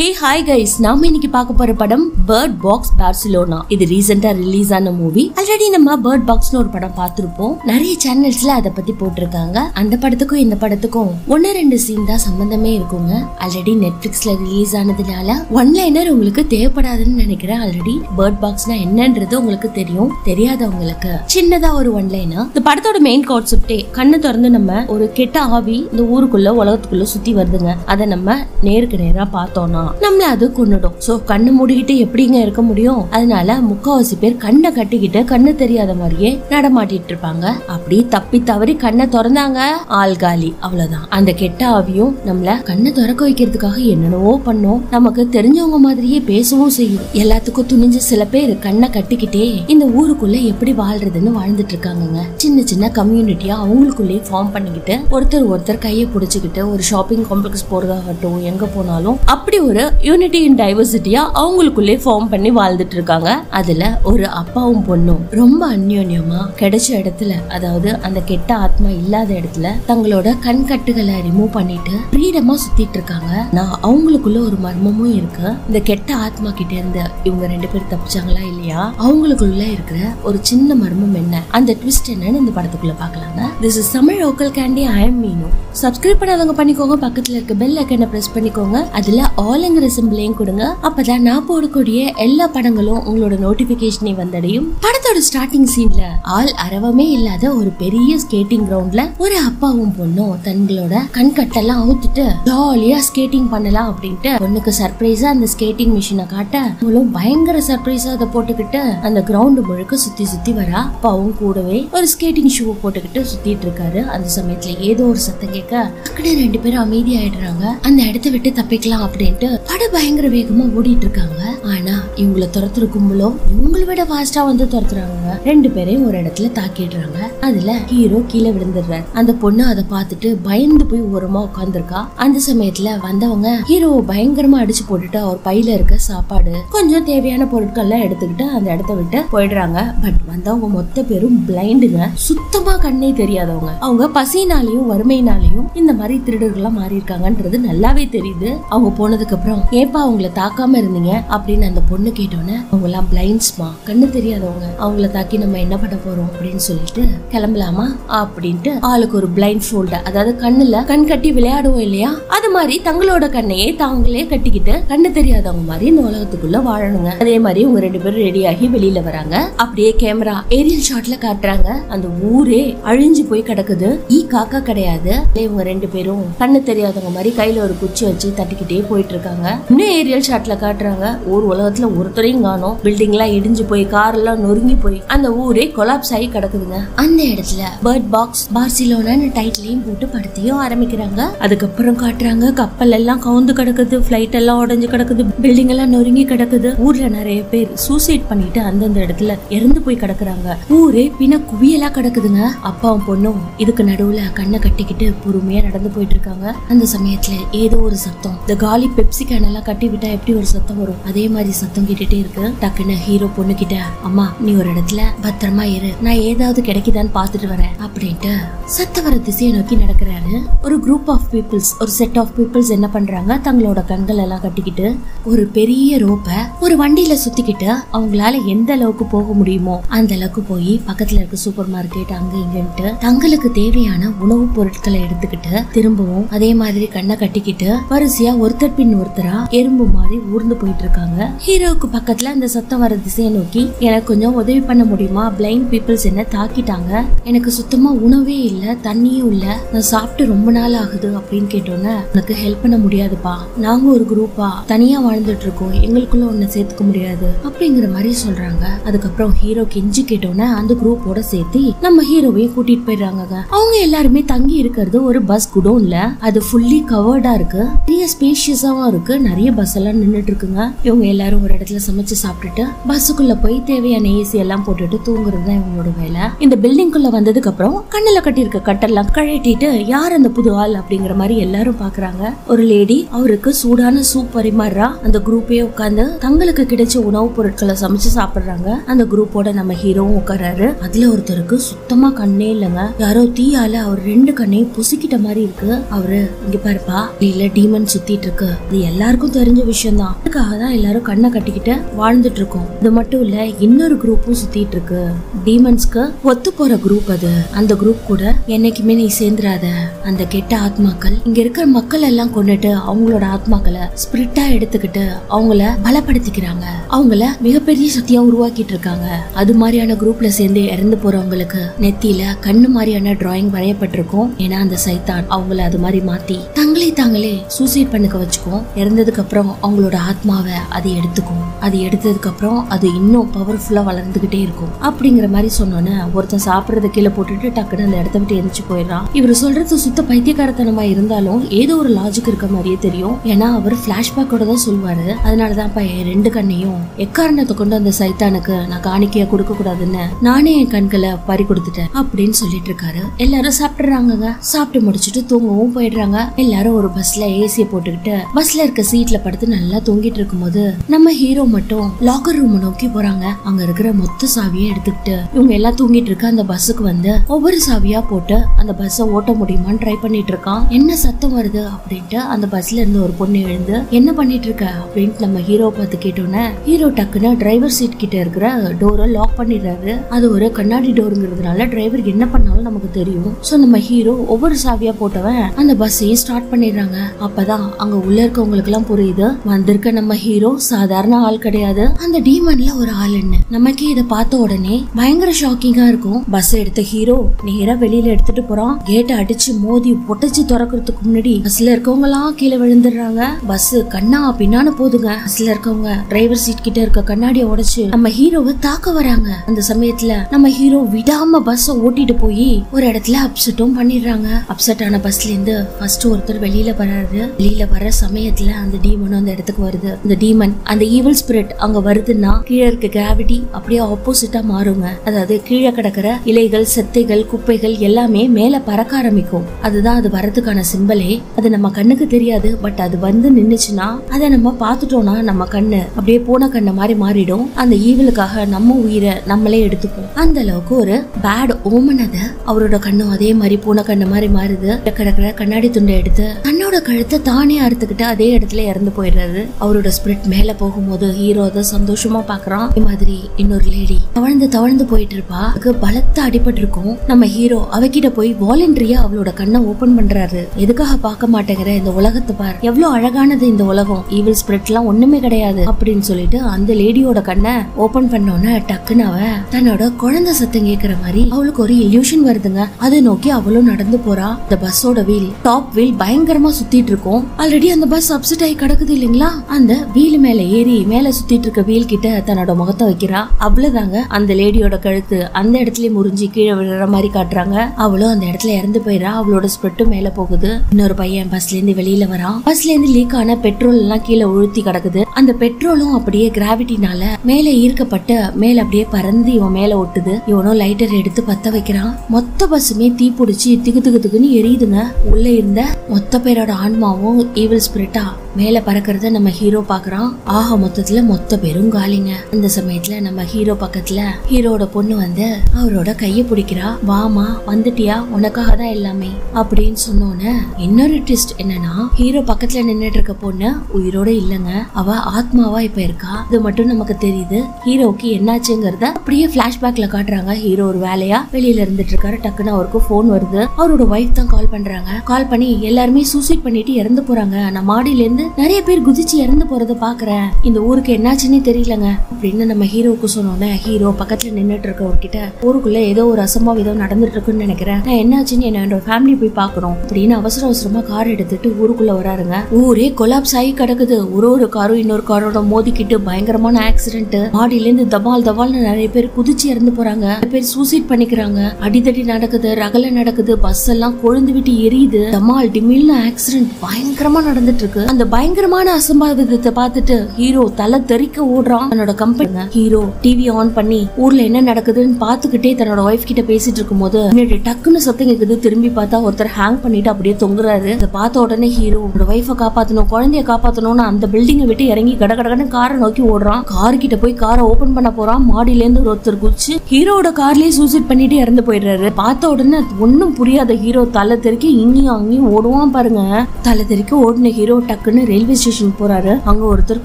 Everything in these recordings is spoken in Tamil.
ஹே ஹாய் கைஸ் நாம இன்னைக்கு பார்க்க போற படம் பேர்ட் பாக்ஸ் பார்சிலோனா இது ரீசெண்டா ரிலீஸ் ஆன மூவி ஆல்ரெடி நம்ம பேர்ட் பாக்ஸ்னு ஒரு படம் பார்த்திருப்போம். நிறைய சேனல்ஸ்ல அதை பத்தி போட்டிருக்காங்க. அந்த படத்துக்கும் இந்த படத்துக்கும் ஒன்னு ரெண்டு சீன் தான் சம்பந்தமே இருக்குங்க. ஆல்ரெடி நெட்ஃபிளிக்ஸ்ல ரிலீஸ் ஆனதுனால ஒன் லைனர் உங்களுக்கு தேவைப்படாதுன்னு நினைக்கிறேன். ஆல்ரெடி பேர்ட் பாக்ஸ்னா என்னன்றது உங்களுக்கு தெரியும். தெரியாதவங்களுக்கு. சின்னதா ஒரு ஒன் லைனர் இந்த படத்தோட மெயின் கான்செப்டே கண்ணு திறந்து நம்ம ஒரு கெட்ட ஆவி இந்த ஊருக்குள்ள உலகத்துக்குள்ள சுத்தி வருதுங்க. அதை நம்ம நேருக்கு நேரா பார்த்தோம்னா நம்மள அது கொன்னுடும். சோ கண்ணு மூடிக்கிட்டு எப்படிங்க இருக்க முடியும்? அதனால முக்காவாசி பேர் கண்ணை கட்டிக்கிட்டு கண்ணு தெரியாத மாதிரியே நடமாட்டிட்டு இருப்பாங்க அப்படி தப்பி தவறி கண்ணை திறந்தாங்க. ஆள் காலி. அவ்வளவுதான். அந்த கெட்ட ஆவியும் நம்மள கண்ணை திறக்க வைக்கிறதுக்காக என்னென்னவோ பண்ணும். நமக்கு தெரிஞ்சவங்க மாதிரியே பேசவும் செய்யும். எல்லாத்துக்கும் துணிஞ்ச சில பேர் கண்ணை கட்டிக்கிட்டே இந்த ஊருக்குள்ள எப்படி வாழ்றதுன்னு வாழ்ந்துட்டு இருக்காங்கங்க சின்ன சின்ன கம்யூனிட்டியா அவங்களுக்குள்ளேயே ஃபார்ம் பண்ணிக்கிட்டு ஒருத்தர் ஒருத்தர் கையை பிடிச்சிக்கிட்டு ஒரு ஷாப்பிங் காம்ப்ளெக்ஸ் போறதாகட்டும் எங்க போனாலும் அப்படி ஒரு யூனிட்டி இன் டைவர்சிட்டியா அவங்களுக்குள்ளே ஃபார்ம் பண்ணி வாழ்ந்துட்டு இருக்காங்க அதுல ஒரு அப்பாவும் பொண்ணும் ரொம்ப அந்யோன்யமா கிடைச்ச இடத்துல அதாவது அந்த கெட்ட ஆத்மா இல்லாத இடத்துல தங்களோட கண் கட்டுகளை ரிமூவ் பண்ணிட்டு ஃப்ரீடமா சுத்திட்டு இருக்காங்க நான் அவங்களுக்குள்ள ஒரு மர்மமும் இருக்கு. இந்த கெட்ட ஆத்மா கிட்ட இருந்து இவங்க ரெண்டு பேரும் தப்பிச்சாங்களா இல்லையா? அவங்களுக்குள்ள இருக்கிற ஒரு சின்ன மர்மம் என்ன? அந்த ட்விஸ்ட் என்னன்னு இந்த படத்துக்குள்ள பாக்கலாங்க this is Tamil local candy I am Meenu subscribe பண்ணாதவங்க பண்ணிக்கோங்க. பக்கத்துல இருக்க பெல் ஐக்கனை பிரஸ் பண்ணிக்கோங்க. அதுல ஆல்ங்கிற சிம்பிளையும் கொடுங்க. அப்பதான் நான் போடக்கூடிய எல்லா படங்களும் உங்களோட நோட்டிபிகேஷனை வந்தடையும். படத்தோட ஸ்டார்டிங் சீன்ல ஆள் அரவமே இல்லாத ஒரு பெரிய ஸ்கேட்டிங் கிரவுண்ட்ல ஒரு அப்பாவும் பொண்ணும் தங்களோட கண்கட்டெல்லாம் அவுத்துட்டு ஜாலியா ஸ்கேட்டிங் பண்ணலாம் அப்படின்ட்டு பொண்ணுக்கு சர்ப்ரைஸா அந்த ஸ்கேட்டிங் மிஷினை காட்ட அவளும் பயங்கர சர்ப்ரைஸா அதை போட்டுக்கிட்டு அந்த கிரவுண்ட் முழுக்க சுத்தி சுத்தி வரா அப்பாவும் கூடவே ஒரு ஸ்கேட்டிங் ஷூ போட்டுக்கிட்டு சுத்திட்டு இருக்காரு. அந்த சமயத்துல ஏதோ ஒரு சத்தம் கேட்க டக்குனு ரெண்டு பேரும் அமைதியாயிடுறாங்க. அந்த இடத்த விட்டு தப்பிக்கலாம் அப்படின்ட்டு பட பயங்கர வேகமா ஓடிட்டு இருக்காங்க ஆனா இவங்கள துரத்துற கும்பலும் இவங்களை விட ஃபாஸ்டா வந்து துரத்துறாங்க. ரெண்டு பேரையும் ஒரு இடத்துல தாக்கிடுறாங்க. அதுல ஹீரோ கீழே விழுந்துடுறாரு. அந்த பொண்ணு அதை பார்த்துட்டு பயந்து போய் ஓரமா உட்காந்துருக்கா அந்த சமயத்துல வந்தவங்க ஹீரோவை பயங்கரமா அடிச்சு போட்டுட்டு அவர் பையில இருக்க சாப்பாடு கொஞ்சம் தேவையான பொருட்கள்லாம் எடுத்துக்கிட்டு அந்த இடத்த விட்டு போயிடுறாங்க. பட் வந்தவங்க மொத்த பேரும் பிளைண்டுங்க சுத்தமா கண்ணே தெரியாதவங்க. அவங்க பசினாலையும் வறுமையினாலையும் இந்த மாதிரி திருடர்களா மாறி இருக்காங்கன்றது நல்லாவே தெரியுது. அவங்க போனதுக்கு அப்புறம் ஏப்பா அவங்கள தாக்காம இருந்தீங்க? அப்படின்னு அந்த பொண்ணு கேட்டோன்னே அவங்க எல்லாம் பிளைண்ட்ஸ்மா கண்ணு தெரியாதவங்க. அவங்கள தாக்கி நம்ம என்ன பண்ண போறோம்? அப்படின்னு சொல்லிட்டு கிளம்பலாமா? அப்படின்ட்டு ஆளுக்கு ஒரு பிளைண்ட் ஃபோல்ட அதாவது கண்ணுல கண் கட்டி விளையாடுவோம் இல்லையா? அது மாதிரி தங்களோட கண்ணையே தாங்களே கட்டிக்கிட்டு கண்ணு தெரியாதவங்க மாதிரி இந்த உலகத்துக்குள்ள வாழணுங்க. அதே மாதிரி உங்க ரெண்டு பேரும் ரெடி ஆகி வெளியில வராங்க. அப்படியே கேமரா ஏரியல் ஷாட்ல காட்டுறாங்க. அந்த ஊரே அழிஞ்சு போய் கிடக்குது. ஈ காக்கா கிடையாது. இவங்க ரெண்டு பேரும் கண்ணு தெரியாதவங்க மாதிரி கையில ஒரு குச்சி வச்சு தட்டிக்கிட்டே போயிட்டு இருக்காங்க. இன்னும் ஏரியல் ஷாட்ல காட்டுறாங்க. ஊர் உலகத்துல ஒருத்தரையும் காணும். பில்டிங் எல்லாம் இடிஞ்சு போய் கார் எல்லாம் நொறுங்கி போய் அந்த ஊரே கொலாப்ஸ் ஆகி கிடக்குதுங்க. அந்த இடத்துல பேர்ட் பாக்ஸ் பார்சிலோனான்னு டைட்டிலையும் போட்டு படத்தையும் ஆரம்பிக்கிறாங்க. அதுக்கப்புறம் காட்டுறாங்க கப்பல் எல்லாம் கவுந்து கிடக்குது பிளைட் எல்லாம் உடைஞ்சு கிடக்குது பில்டிங் எல்லாம் நொறுங்கி கிடக்குது. ஊர்ல நிறைய பேர் சூசைட் பண்ணிட்டு அந்தந்த இடத்துல இறந்து போய் கிடக்குறாங்க. ஊரே பின்ன குவியலா கிடக்குதுங்க. அப்பாவும் பொண்ணும் இதுக்கு நடுவுல கண்ணை கட்டிக்கிட்டு பொறுமையா நடந்து போயிட்டு இருக்காங்க. அந்த சமயத்துல ஏதோ ஒரு சத்தம். இந்த காலி பெப்சி கேன் எல்லாம் கட்டி விட்டா எப்படி ஒரு சத்தம் வரும்? அதே மாதிரி சத்தம் கேட்டுட்டே இருக்கு. டக்குன்னு ஹீரோ பொண்ணு கிட்ட அம்மா நீ ஒரு இடத்துல பத்திரமா இரு. நான் ஏதாவது கிடைக்குதான்னு பாத்துட்டு வரேன் அப்படின்ட்டு சத்த வர திசையை நோக்கி நடக்கிறாரு. ஒரு குரூப் ஆஃப் பீப்புள்ஸ் ஒரு செட் ஆஃப் பீப்புள்ஸ் என்ன பண்றாங்க? தங்களோட கண்கள் எல்லாம் கட்டிக்கிட்டு ஒரு பெரிய ரோப்பை ஒரு வண்டியில சுத்திக்கிட்டு அவங்களால எந்த அளவுக்கு போக முடியுமோ அந்த அளவுக்கு போய் பக்கத்துல இருக்க சூப்பர் மார்க்கெட் அங்க இங்கன்ட்டு தங்களுக்கு தேவையான உணவுப் பொருட்களை எடுத்துக்கிட்டு திரும்பவும் அதே மாதிரி கண்ணை கட்டிக்கிட்டு வரிசையா ஒருத்தர் பின் ஒரு ஒருத்தரா எறும்பு மாதிரி ஊர்ந்து போயிட்டு இருக்காங்க ஹீரோவுக்கு பக்கத்துல அந்த சத்தம் வர திசையை நோக்கி எனக்கு கொஞ்சம் உதவி பண்ண முடியுமா? பிளைண்ட் பீப்புள்ஸ் என்ன தாக்கிட்டாங்க. எனக்கு சுத்தமா உணவே இல்ல தண்ணியும் இல்ல. நான் சாப்பிட்டு ரொம்ப நாள் ஆகுது அப்படின்னு கேட்டோன்னே உனக்கு ஹெல்ப் பண்ண முடியாதுப்பா. நாங்க ஒரு குரூப்பா தனியா வாழ்ந்துட்டு இருக்கோம் எங்களுக்குள்ள ஒன்னு சேர்த்துக்க முடியாது. அப்படிங்கிற மாதிரி சொல்றாங்க. அதுக்கப்புறம் ஹீரோ கெஞ்சி கேட்டோன்னே அந்த குரூப்போட சேர்த்து நம்ம ஹீரோவையும் கூட்டிட்டு போயிடுறாங்க அவங்க எல்லாருமே தங்கி இருக்கிறது ஒரு பஸ் குடோன்ல. அது ஃபுல்லி கவர்டா இருக்கு. நிறைய ஸ்பேஷியஸாவும் இருக்கு. நிறைய பஸ் எல்லாம் நின்றுட்டு இருக்குங்க இவங்க எல்லாரும் ஒரு இடத்துல சமைச்சு சாப்பிட்டுட்டு பஸ்ஸுக்குள்ள போய் தேவையான ஏசி எல்லாம் போட்டுட்டு தூங்குறது தான் இவங்களோட வேலை. இந்த பில்டிங்குள்ள வந்ததுக்கு அப்புறம் கண்ணுல கட்டியிருக்க கட்டெல்லாம் கழட்டிட்டு யார் அந்த புது ஆள் அப்படிங்கிற மாதிரி எல்லாரும் பாக்குறாங்க. ஒரு லேடி அவருக்கு சூடான சூப் பரிமாறுறா. அந்த குரூப்பே உட்காந்து தங்களுக்கு கிடைச்ச உணவுப் பொருட்களை சமைச்சு சாப்பிடுறாங்க. அந்த குரூப்போட நம்ம ஹீரோவும் உட்காராரு அதுல ஒருத்தருக்கு சுத்தமா கண்ணே இல்லைங்க. யாரோ தீயால அவர் ரெண்டு கண்ணையும் புசிக்கிட்ட மாதிரி இருக்கு. அவரு இங்க பாருப்பா இல்ல டீமன் சுத்திட்டு இருக்கு. எல்லாருக்கும் தெரிஞ்ச விஷயம் தான் அதுக்காக தான் எல்லாரும் கண்ணை கட்டிக்கிட்டு வாழ்ந்துட்டு இருக்கோம் இது மட்டும் இல்ல இன்னொரு குரூப்பும் சுத்திட்டு இருக்கு டீமன்ஸ்க்கு ஒத்து போற குரூப் அது. அந்த குரூப் கூட என்னைக்குமே நீ சேர்ந்துடாத அந்த கெட்ட ஆத்மாக்கள் இங்க இருக்கிற மக்கள் எல்லாம் கொண்டுட்டு அவங்களோட ஆத்மாக்களை ஸ்பிரிட்டா எடுத்துக்கிட்டு அவங்கள பலப்படுத்திக்கிறாங்க. அவங்கள மிகப்பெரிய சக்தியா உருவாக்கிட்டு இருக்காங்க அது மாதிரியான குரூப்ல சேர்ந்து இறந்து போறவங்களுக்கு நெத்தியில கண்ணு மாதிரியான டிராயிங் வரையப்பட்டிருக்கும். ஏன்னா அந்த சைத்தான் அவங்கள அது மாதிரி மாத்தி தங்களே தாங்களே சூசைட் பண்ணிக்க வச்சுக்கும். இறந்ததுக்கு அப்புறம் அவங்களோட ஆத்மாவை அது எடுத்துக்கும். அது எடுத்ததுக்கு அப்புறம் அது இன்னும் பவர்ஃபுல்லா வளர்ந்துகிட்டே இருக்கும். அப்படிங்கிற மாதிரி சொன்னோன்னே ஒருத்தன் சாப்பிடறத கீழே போட்டுட்டு டக்குன்னு அந்த இடத்த விட்டு எந்திரிச்சு போயிடுறான். இவர் சொல்றது சுத்த பைத்தியக்காரத்தனமா இருந்தாலும் ஏதோ ஒரு லாஜிக் இருக்க மாதிரியே தெரியும். ஏன்னா அவர் பிளாஷ்பேக்கோட தான் சொல்லுவாரு அதனாலதான் என் ரெண்டு கண்ணையும் எக்காரணத்தை கொண்டு அந்த சைத்தானுக்கு நான் காணிக்கையா கொடுக்க கூடாதுன்னு நானே என் கண்களை பறி கொடுத்துட்டேன் அப்படின்னு சொல்லிட்டு இருக்காரு. எல்லாரும் சாப்பிடுறாங்க சாப்பிட்டு முடிச்சுட்டு தூங்கவும் போயிடுறாங்க. எல்லாரும் ஒரு பஸ்ல ஏசியை போட்டுக்கிட்டு பஸ்ல இருக்க சீட்ல படுத்து நல்லா தூங்கிட்டு இருக்கும்போது நம்ம ஹீரோ மட்டும் லாக்கர் ரூம் நோக்கி போறாங்க. அங்க இருக்கிற மொத்த சாவியை எடுத்துக்கிட்டு இவங்க எல்லாம் தூங்கிட்டு இருக்க அந்த பஸ்ஸுக்கு வந்து ஒவ்வொரு சாவியா போட்டு அந்த பஸ்ஸை ஓட்ட முடியுமான்னு ட்ரை பண்ணிட்டு இருக்கான். என்ன சத்தம் வருது அப்படின்ட்டு அந்த பஸ்ல இருந்து ஒரு பொண்ணு எழுந்து என்ன பண்ணிட்டு இருக்க? அப்படின்ட்டு நம்ம ஹீரோ பார்த்து கேட்டோன்னே ஹீரோ டக்குன்னு டிரைவர் சீட் கிட்ட இருக்கிற டோரை லாக் பண்ணிடுறாரு. அது ஒரு கண்ணாடி டோருங்கிறதுனால டிரைவர் என்ன பண்ணாலும் நமக்கு தெரியும். சோ நம்ம ஹீரோ ஒவ்வொரு சாவியா போட்டவன் அந்த பஸ்ஸையும் ஸ்டார்ட் பண்ணிடுறாங்க. அப்பதான் அங்க உள்ள இருக்கவங்க உங்களுக்குலாம் புரியுது? வந்திருக்க நம்ம ஹீரோ சாதாரண ஆள் கிடையாது. அந்த டீமன்ல ஒரு ஆளுன்னு நமக்கே இதை பார்த்த உடனே பயங்கர ஷாக்கிங்கா இருக்கும். பஸ் எடுத்த ஹீரோ நேரா வெளியில எடுத்துட்டு போறான். கேட்டை அடிச்சு மோதி பொட்டச்சு திறக்கிறதுக்கு முன்னாடி பஸ்ல இருக்கவங்க எல்லாம் கீழே விழுந்துடுறாங்க. பஸ் கண்ணா பின்னான்னு போதுங்க. பஸ்ல இருக்கவங்க டிரைவர் சீட் கிட்ட இருக்க கண்ணாடியை உடைச்சு நம்ம ஹீரோவை தாக்க வராங்க. அந்த சமயத்துல நம்ம ஹீரோ விடாம பஸ் ஓட்டிட்டு போய் ஒரு இடத்துல அப்செட்டும் பண்ணிடுறாங்க. அப்செட் ஆன பஸ்ல இருந்து ஃபர்ஸ்ட் ஒருத்தர் வெளியில வராரு வெளியில வர சமயத்துல அந்த டீமன் அந்த இடத்துக்கு வருது. அந்த டீமன் அந்த ஈவல் ஸ்பிரிட் அங்க வருதுன்னா கீழே இருக்க கிராவிட்டி அப்படியே ஆப்போசிட்டா மாறுங்க. அதாவது கீழே கிடக்கிற இலைகள் செத்தைகள் குப்பைகள் எல்லாமே மேல பறக்க ஆரம்பிக்கும். அதுதான் அது வரதுக்கான சிம்பலே அது நம்ம கண்ணுக்கு தெரியாது பட் அது வந்து நின்னுச்சுன்னா அதை நம்ம பார்த்துட்டோம்னா நம்ம கண்ணு அப்படியே பூனை கண்ணை மாதிரி மாறிடும். அந்த ஈவலுக்காக நம்ம உயிரை நம்மளே எடுத்துப்போம். அந்த அளவுக்கு ஒரு பேட் ஓமன் அதை. அவரோட கண்ணும் அதே மாதிரி பூனை கண்ணு மாதிரி மாறுது. கிடக்கிற கண்ணாடி துண்டை எடுத்து தன்னோட கழுத்தை தானே அறுத்துக்கிட்டு அதே இடத்துல இறந்து போயிடுறாரு அவரோட ஸ்பிரிட் மேல போகும்போது ஹீரோ அதை சந்தோஷமா பாக்குறான். இந்த மாதிரி இன்னொரு லேடி தவழ்ந்து தவழ்ந்து போயிட்டு இருப்பா அதுக்கு பலத்த அடிபட்டு இருக்கும் நம்ம ஹீரோ அவகிட்ட போய் வாலண்டரியா அவளோட கண்ணை ஓபன் பண்றாரு. எதுக்காக பார்க்க மாட்டேங்கிற இந்த உலகத்தை பார். எவ்வளவு அழகானது இந்த உலகம். ஈவில் ஸ்பிரிட் எல்லாம் ஒண்ணுமே கிடையாது. அப்படின்னு சொல்லிட்டு அந்த லேடியோட கண்ணை ஓபன் பண்ணோன்னு டக்குன்னு அவ தன்னோட குழந்தை சத்தம் கேக்குற மாதிரி அவளுக்கு ஒரு இல்யூஷன் வருதுங்க. அதை நோக்கி அவளும் நடந்து போறா. இந்த பஸ்ஸோட வீல் டாப் வீல் பயங்கரமா சுத்திட்டு இருக்கும். ஆல்ரெடி அந்த பஸ் அப்செட் ஆகி கிடக்குது இல்லைங்களா? அந்த வீல் மேல ஏறி மேல சுத்திட்டு இருக்க வீல் கிட்ட தன்னோட முகத்தை வைக்கிறா. அவ்வளவுதாங்க. அந்த லேடியோட கழுத்து அந்த இடத்துலயே முறிஞ்சு கீழே விழுற மாதிரி காட்டுறாங்க. அவளும் அந்த இடத்துல இறந்து போயிடா அவளோட ஸ்பிரிட்டும் மேல போகுது. இன்னொரு பையன் பஸ்ல இருந்து வெளியில வரான். பஸ்ல இருந்து லீக் ஆன பெட்ரோல் எல்லாம் கீழே உழுத்தி கிடக்குது. அந்த பெட்ரோலும் அப்படியே கிராவிட்டினால மேல ஈர்க்கப்பட்டு மேல அப்படியே பறந்து இவன் மேல ஒட்டுது. இவனும் லைட்டர் எடுத்து பத்த வைக்கிறான். மொத்த பஸ்ஸுமே தீ பிடிச்சி திகு திகு திகுன்னு எரியுதுங்க. உள்ள இருந்த மொத்த பேரோட ஆன்மாவும் ஈவில் ஸ்பிரிட்டா மேலே பறக்கிறத நம்ம ஹீரோ பாக்குறான் ஆக மொத்தத்துல மொத்த பேரும் காலிங்க. அந்த சமயத்தில் நம்ம ஹீரோ பக்கத்துல ஹீரோட பொண்ணு வந்து அவரோட கையை பிடிக்கிறா? வாமா வந்துட்டியா? உனக்காக தான் எல்லாமே. அப்படின்னு சொன்னோன்னே இன்னொரு ட்விஸ்ட் என்னன்னா ஹீரோ பக்கத்துல நின்னுட்டு இருக்க பொண்ணு உயிரோட இல்லைங்க. அவ ஆத்மாவா இப்ப இருக்கா? இது மட்டும் நமக்கு தெரியுது. ஹீரோக்கு என்னாச்சுங்கிறத அப்படியே பிளாஷ்பேக்ல காட்டுறாங்க. ஹீரோ ஒரு வேலையா? வெளியில இருந்துட்டு இருக்காரு. டக்குன்னு அவருக்கு போன் வருது. அவரோட ஒய்ஃப் தான் கால் பண்றாங்க. கால் பண்ணி எல்லாருமே சூசைட் பண்ணிட்டு இறந்து போறாங்க. நான் மாடியில இருந்து நிறைய பேர் குதிச்சு இறந்து போறத பாக்குறேன். இந்த ஊருக்கு என்னாச்சுன்னே தெரியலங்க. அப்படின்னு நம்ம ஹீரோவுக்கு சொன்னோன்னே ஹீரோ பக்கத்துல நின்னுட்டு இருக்கவர்கிட்ட ஊருக்குள்ள ஏதோ ஒரு அசம்பாவிதம் நடந்துட்டு இருக்குன்னு நினைக்கிறேன். நான் என்னாச்சுன்னு என்னோட ஃபேமிலி போய் பார்க்கணும் அப்படின்னு அவசர அவசரமா கார் எடுத்துட்டு ஊருக்குள்ள வராருங்க. ஊரே கொலாப்ஸ் ஆகி கிடக்குது. ஒரு ஒரு காரும் இன்னொரு காரோட மோதிக்கிட்டு பயங்கரமான ஆக்சிடென்ட் மாடியில இருந்து தபால் தபால்னு நிறைய பேர் குதிச்சு இறந்து போறாங்க. நிறைய பேர் சூசைட் பண்ணிக்கிறாங்க. அடிதடி நடக்குது ரகல நடக்குது. பஸ் எல்லாம் கொழுந்து விட்டு எரியுது. தமால் டிமில்னு ஆக்சிடென்ட் பயங்கரமா நடந்துட்டு இருக்கு. அந்த பயங்கரமான அசம்பாவிதத்தை பார்த்துட்டு ஹீரோ தலை தெறிக்க ஓடுறான். தன்னோட கம்பெனி ஹீரோ டிவி ஆன் பண்ணி ஊர்ல என்ன நடக்குதுன்னு பாத்துக்கிட்டே தன்னோட ஒய்ஃப் கிட்ட பேசிட்டு இருக்கும் போது டக்குன்னு சத்தம் கேக்குது. திரும்பி பார்த்தா ஒருத்தர் ஹேங் பண்ணிட்டு அப்படியே தொங்குறாரு. அதை பார்த்த உடனே ஹீரோ உன்னோட ஒய்ஃபை காப்பாத்தணும் குழந்தைய காப்பாத்தணும்னு அந்த பில்டிங்கை விட்டு இறங்கி கட கடகடன்னு காரை நோக்கி ஓடுறான். கார் கிட்ட போய் காரை ஓபன் பண்ண போறான். மாடியில இருந்து ஒருத்தர் குதிச்சு ஹீரோட கார்லயே சூசைட் பண்ணிட்டு இறந்து போயிடுறாரு. பார்த்த உடனே ஒன்னும் புரியாத ஹீரோ தலை தெறிக்க இங்கேயும் அங்கேயும் ஓடுவான் பாருங்க. தலை தெறிக்க ஓடின ஹீரோ டக்குன்னு ரயில்வே ஸ்டேஷன் போறாரு. அங்க ஒருத்தர்